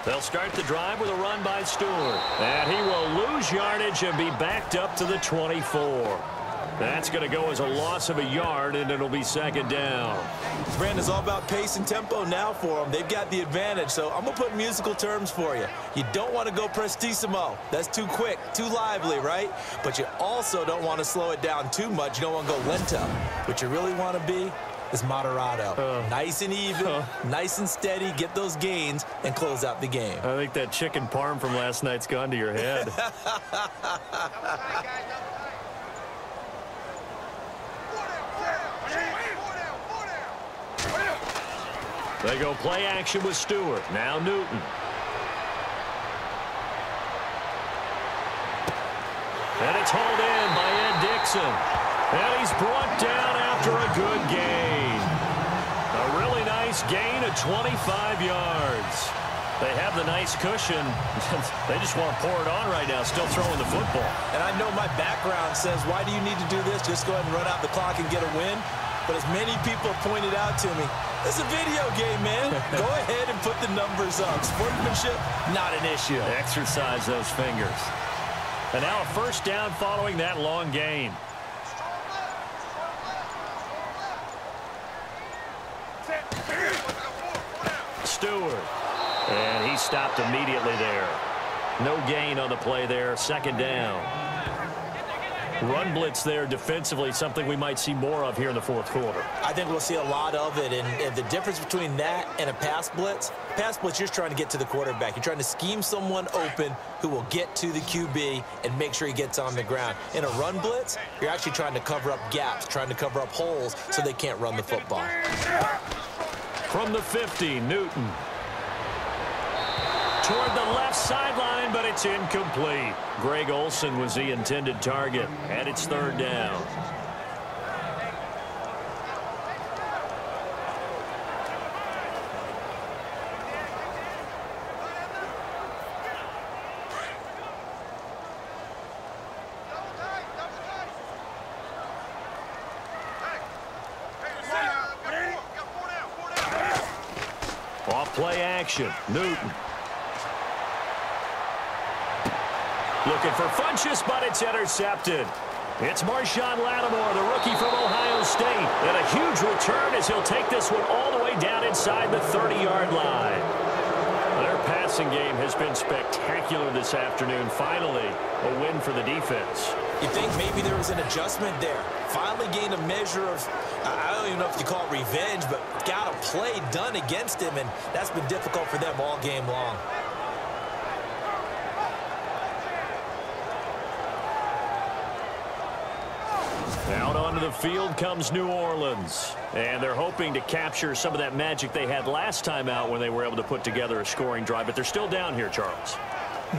They'll start the drive with a run by Stewart. And he will lose yardage and be backed up to the 24. That's going to go as a loss of a yard, and it'll be second down. Brandon, it's all about pace and tempo now for them. They've got the advantage, so I'm going to put musical terms for you. You don't want to go prestissimo. That's too quick, too lively, right? But you also don't want to slow it down too much. You don't want to go lento. What you really want to be is Moderato. Uh, nice and even, uh, nice and steady, get those gains, and close out the game. I think that chicken parm from last night's gone to your head. they go play action with Stewart. Now Newton. And it's hauled in by Ed Dickson. And he's brought down after a good gain. Nice gain of 25 yards. They have the nice cushion. they just want to pour it on right now, still throwing the football. And I know my background says, why do you need to do this? Just go ahead and run out the clock and get a win. But as many people pointed out to me, it's a video game, man. go ahead and put the numbers up. Sportsmanship, not an issue. Exercise those fingers. And now a first down following that long gain. Stewart. And he stopped immediately there. No gain on the play there. Second down. Run blitz there defensively, something we might see more of here in the fourth quarter. I think we'll see a lot of it, and, and, the difference between that and a pass blitz, pass blitz, you're just trying to get to the quarterback. You're trying to scheme someone open who will get to the QB and make sure he gets on the ground. In a run blitz, you're actually trying to cover up gaps, trying to cover up holes so they can't run the football. From the 50, Newton toward the left sideline, but it's incomplete. Greg Olsen was the intended target, and it's third down. Off play action. Newton Looking for Funchess, but it's intercepted. It's Marshon Lattimore, the rookie from Ohio State. And a huge return as he'll take this one all the way down inside the 30-yard line. Their passing game has been spectacular this afternoon. Finally, a win for the defense. You think maybe there was an adjustment there. Finally gained a measure of, I don't even know if you call it revenge, but got a play done against him, and that's been difficult for them all game long. The field comes New Orleans. And they're hoping to capture some of that magic they had last time out when they were able to put together a scoring drive. But they're still down here, Charles.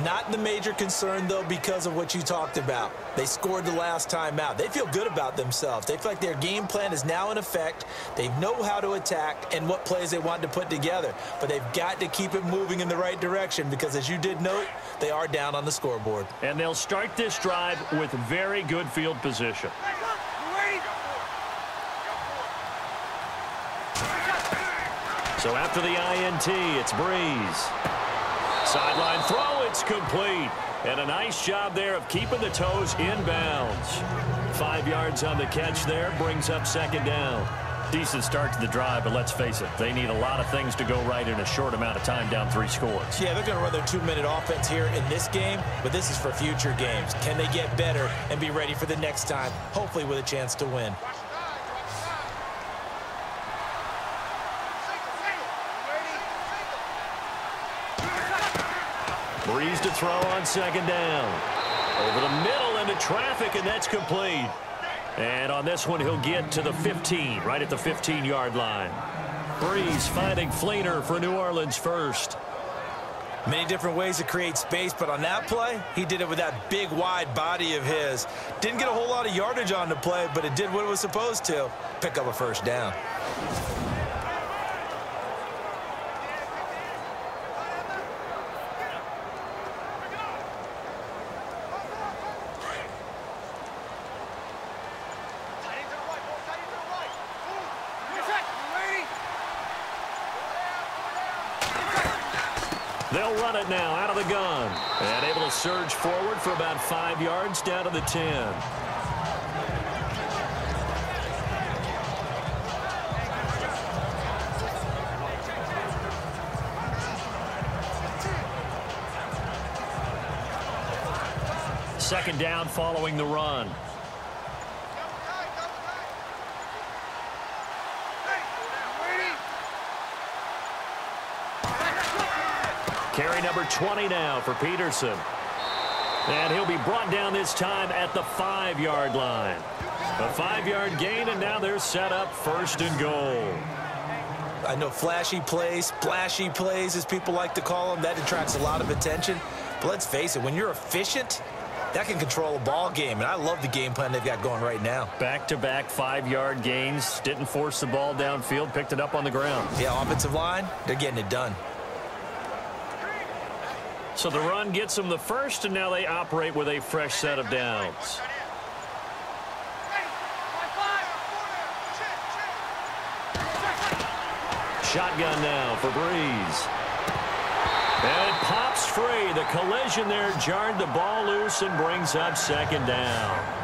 Not the major concern, though, because of what you talked about. They scored the last time out. They feel good about themselves. They feel like their game plan is now in effect. They know how to attack and what plays they want to put together. But they've got to keep it moving in the right direction because, as you did note, they are down on the scoreboard. And they'll start this drive with very good field position. So after the INT, it's Brees. Sideline throw, it's complete. And a nice job there of keeping the toes inbounds. Five yards on the catch there brings up second down. Decent start to the drive, but let's face it, they need a lot of things to go right in a short amount of time down three scores. Yeah, they're going to run their two-minute offense here in this game, but this is for future games. Can they get better and be ready for the next time, hopefully with a chance to win? Brees to throw on second down. Over the middle into traffic, and that's complete. And on this one, he'll get to the 15, right at the 15-yard line. Brees finding Fleener for New Orleans first. Many different ways to create space, but on that play, he did it with that big, wide body of his. Didn't get a whole lot of yardage on the play, but it did what it was supposed to, pick up a first down. charge forward for about five yards down to the 10. Second down following the run. Carry number 20 now for Peterson. And he'll be brought down this time at the five-yard line. A five-yard gain, and now they're set up first and goal. I know flashy plays, flashy plays, as people like to call them, that attracts a lot of attention. But let's face it, when you're efficient, that can control a ball game, and I love the game plan they've got going right now. Back-to-back five-yard gains, didn't force the ball downfield, picked it up on the ground. Yeah, offensive line, they're getting it done. So the run gets them the first, and now they operate with a fresh set of downs. Shotgun now for Brees. And it pops free. The collision there jarred the ball loose and brings up second down.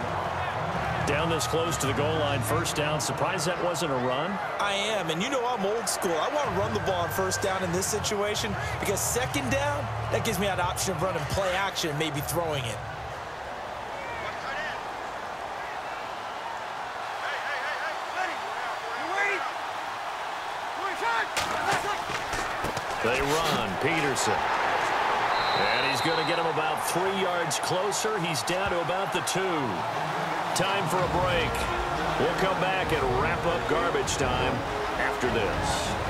Down this close to the goal line, first down. Surprised that wasn't a run? I am, and you know I'm old school. I want to run the ball on first down in this situation because second down, that gives me that option of running play action and maybe throwing it. They run. Peterson. And he's going to get him about three yards closer. He's down to about the two. Time for a break. We'll come back and wrap up garbage time after this.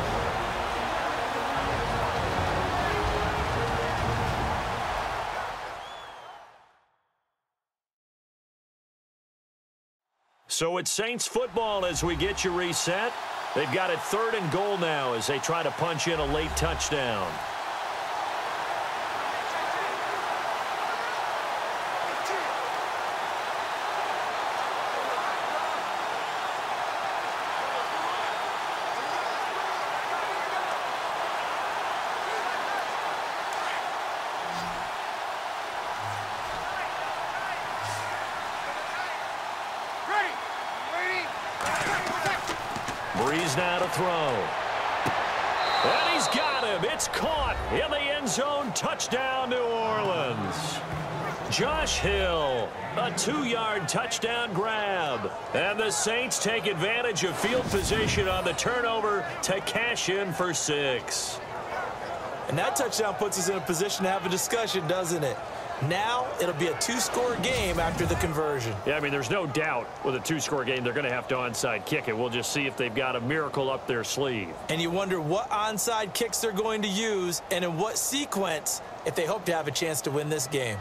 So it's Saints football as we get you reset. They've got it third and goal now as they try to punch in a late touchdown. Two-yard touchdown grab. And the Saints take advantage of field position on the turnover to cash in for six. And that touchdown puts us in a position to have a discussion, doesn't it? Now it'll be a two-score game after the conversion. Yeah, I mean, there's no doubt with a two-score game, they're going to have to onside kick it. We'll just see if they've got a miracle up their sleeve. And you wonder what onside kicks they're going to use and in what sequence if they hope to have a chance to win this game.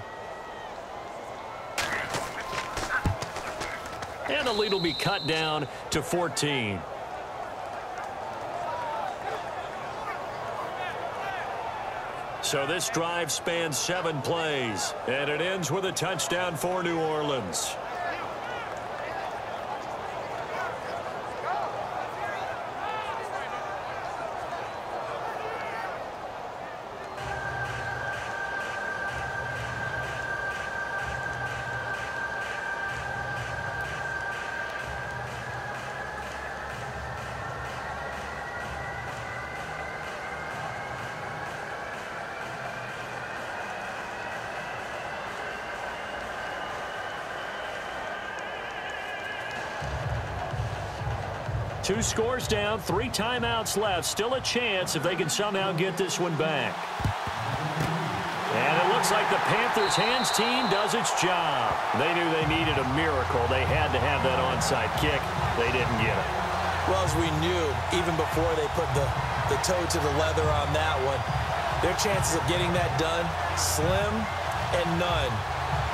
And the lead will be cut down to 14. So this drive spans seven plays, and it ends with a touchdown for New Orleans. Two scores down, three timeouts left. Still a chance if they can somehow get this one back. And it looks like the Panthers' hands team does its job. They knew they needed a miracle. They had to have that onside kick. They didn't get it. Well, as we knew, even before they put the, the toe to the leather on that one, their chances of getting that done, slim and none.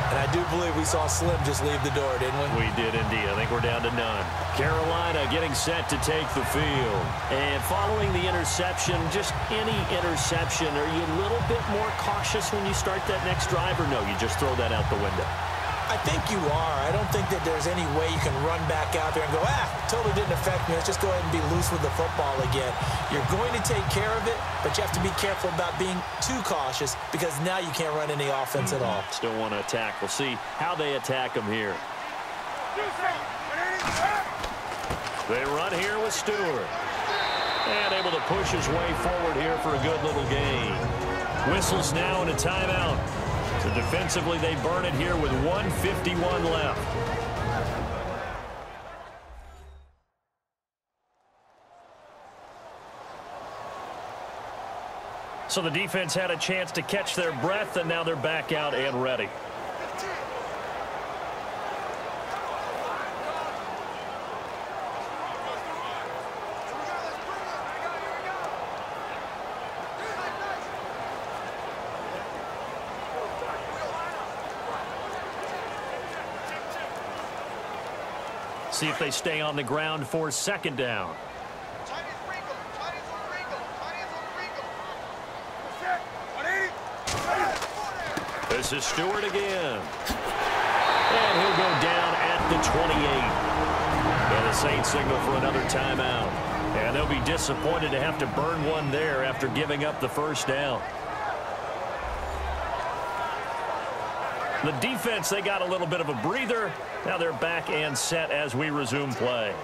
And I do believe we saw Slim just leave the door, didn't we? We did indeed. I think we're down to none. Carolina getting set to take the field. And following the interception, just any interception, are you a little bit more cautious when you start that next drive or no? You just throw that out the window? I think you are. I don't think that there's any way you can run back out there and go, ah, totally didn't affect me. Let's just go ahead and be loose with the football again. You're going to take care of it, but you have to be careful about being too cautious because now you can't run any offense at all. Still want to attack. We'll see how they attack them here. They run here with Stewart. And able to push his way forward here for a good little gain. Whistles now in a timeout. So defensively, they burn it here with 151 left. So the defense had a chance to catch their breath, and now they're back out and ready. See if they stay on the ground for second down. This is Stewart again. And he'll go down at the 28. And the Saints signal for another timeout. And they'll be disappointed to have to burn one there after giving up the first down. The defense, they got a little bit of a breather. Now they're back and set as we resume play.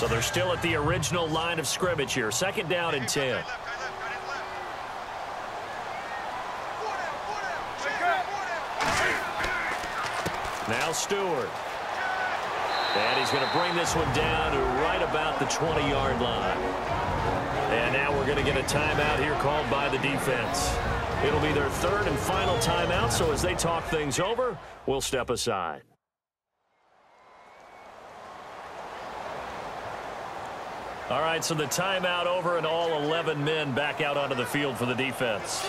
So they're still at the original line of scrimmage here. Second down and 10. Now Stewart. And he's going to bring this one down to right about the 20-yard line. And now we're going to get a timeout here called by the defense. It'll be their third and final timeout, so as they talk things over, we'll step aside. All right, so the timeout over and all 11 men back out onto the field for the defense.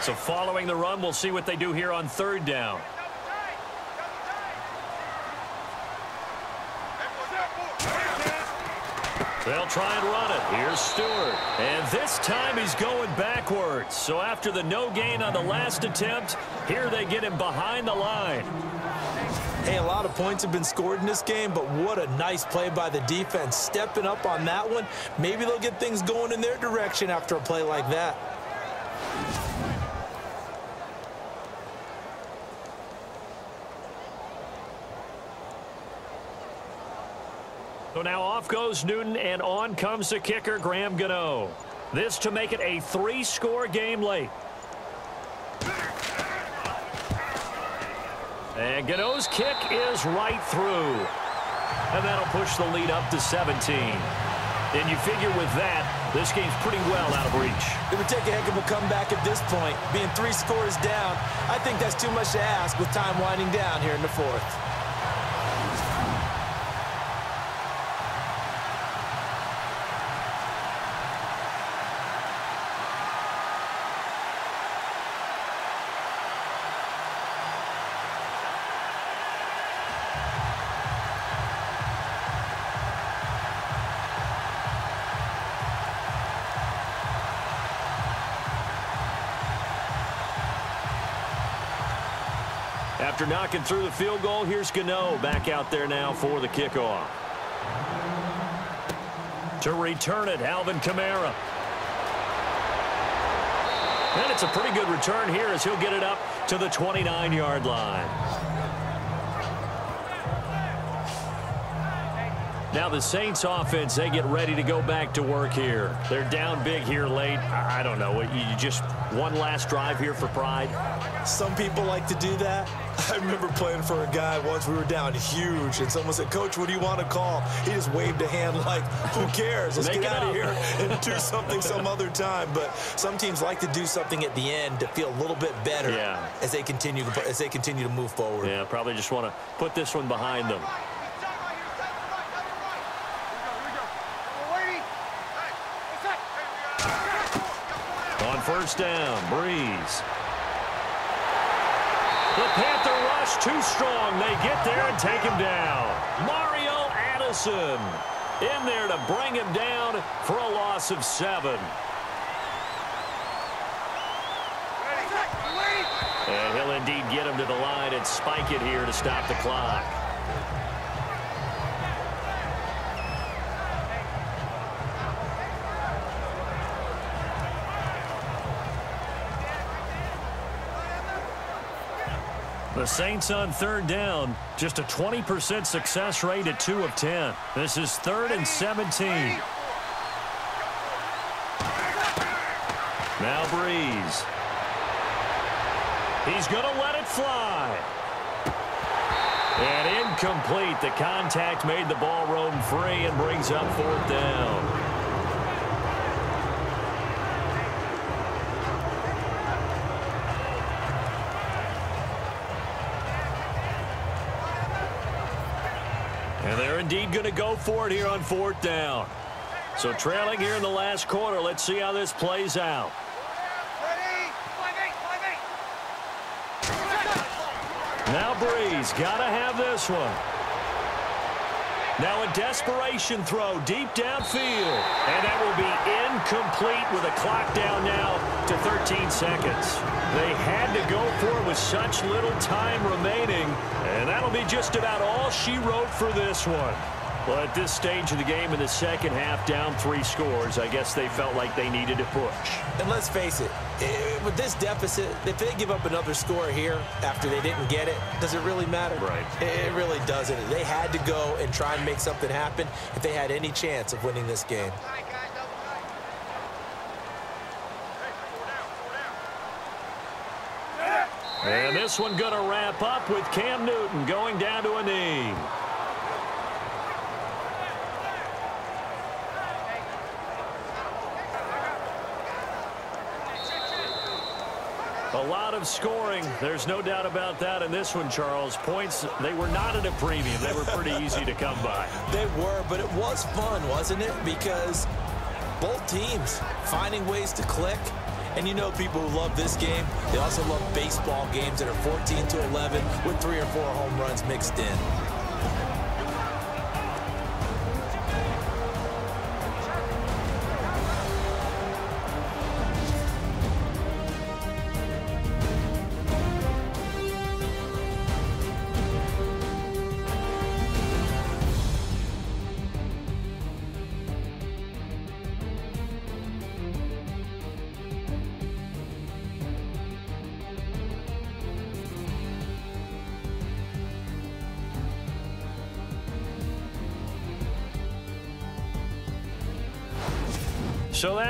So following the run, we'll see what they do here on third down. They'll try and run it. Here's Stewart. And this time he's going backwards. So after the no gain on the last attempt, here they get him behind the line. Hey, a lot of points have been scored in this game, but what a nice play by the defense. Stepping up on that one. Maybe they'll get things going in their direction after a play like that. So now off goes Newton, and on comes the kicker, Graham Gano. This to make it a three-score game late. And Gano's kick is right through. And that'll push the lead up to 17. And you figure with that, this game's pretty well out of reach. It would take a heck of a comeback at this point. Being three scores down, I think that's too much to ask with time winding down here in the fourth. After knocking through the field goal, here's Gano back out there now for the kickoff. To return it, Alvin Kamara. And it's a pretty good return here as he'll get it up to the 29-yard line. Now the Saints offense, they get ready to go back to work here. They're down big here late. I don't know. You just one last drive here for pride? Some people like to do that. I remember playing for a guy once. We were down huge, and someone said, Coach, what do you want to call? He just waved a hand like, who cares? Let's get out of here and do something some other time. But some teams like to do something at the end to feel a little bit better yeah. as they continue to as they continue to move forward. Yeah, probably just want to put this one behind them. On first down. Brees. The Panther too strong. They get there and take him down. Mario Addison in there to bring him down for a loss of seven. And he'll indeed get him to the line and spike it here to stop the clock. The Saints on third down, just a 20% success rate at 2 of 10. This is third and 17. Now Brees. He's going to let it fly. And incomplete. The contact made the ball roam free and brings up fourth down. Indeed going to go for it here on fourth down. So trailing here in the last quarter. Let's see how this plays out. Now Brees got to have this one. Now a desperation throw deep downfield. And that will be incomplete with a clock down now to 13 seconds. They had to go for it with such little time remaining. And that'll be just about all she wrote for this one. Well, at this stage of the game in the second half, down three scores, I guess they felt like they needed to push. And let's face it, eh, with this deficit, if they give up another score here after they didn't get it, does it really matter? Right. It really doesn't. They had to go and try and make something happen if they had any chance of winning this game. And this one going to wrap up with Cam Newton going down to a knee. A lot of scoring. There's no doubt about that in this one, Charles. Points, they were not at a premium. They were pretty easy to come by. They were, but it was fun, wasn't it? Because both teams finding ways to click. And you know people who love this game, they also love baseball games that are 14 to 11 with three or four home runs mixed in.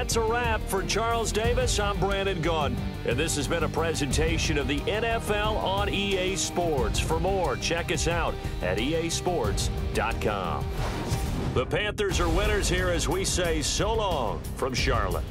That's a wrap for Charles Davis. I'm Brandon Gaudin, And this has been a presentation of the NFL on EA Sports. For more, check us out at easports.com. The Panthers are winners here as we say so long from Charlotte.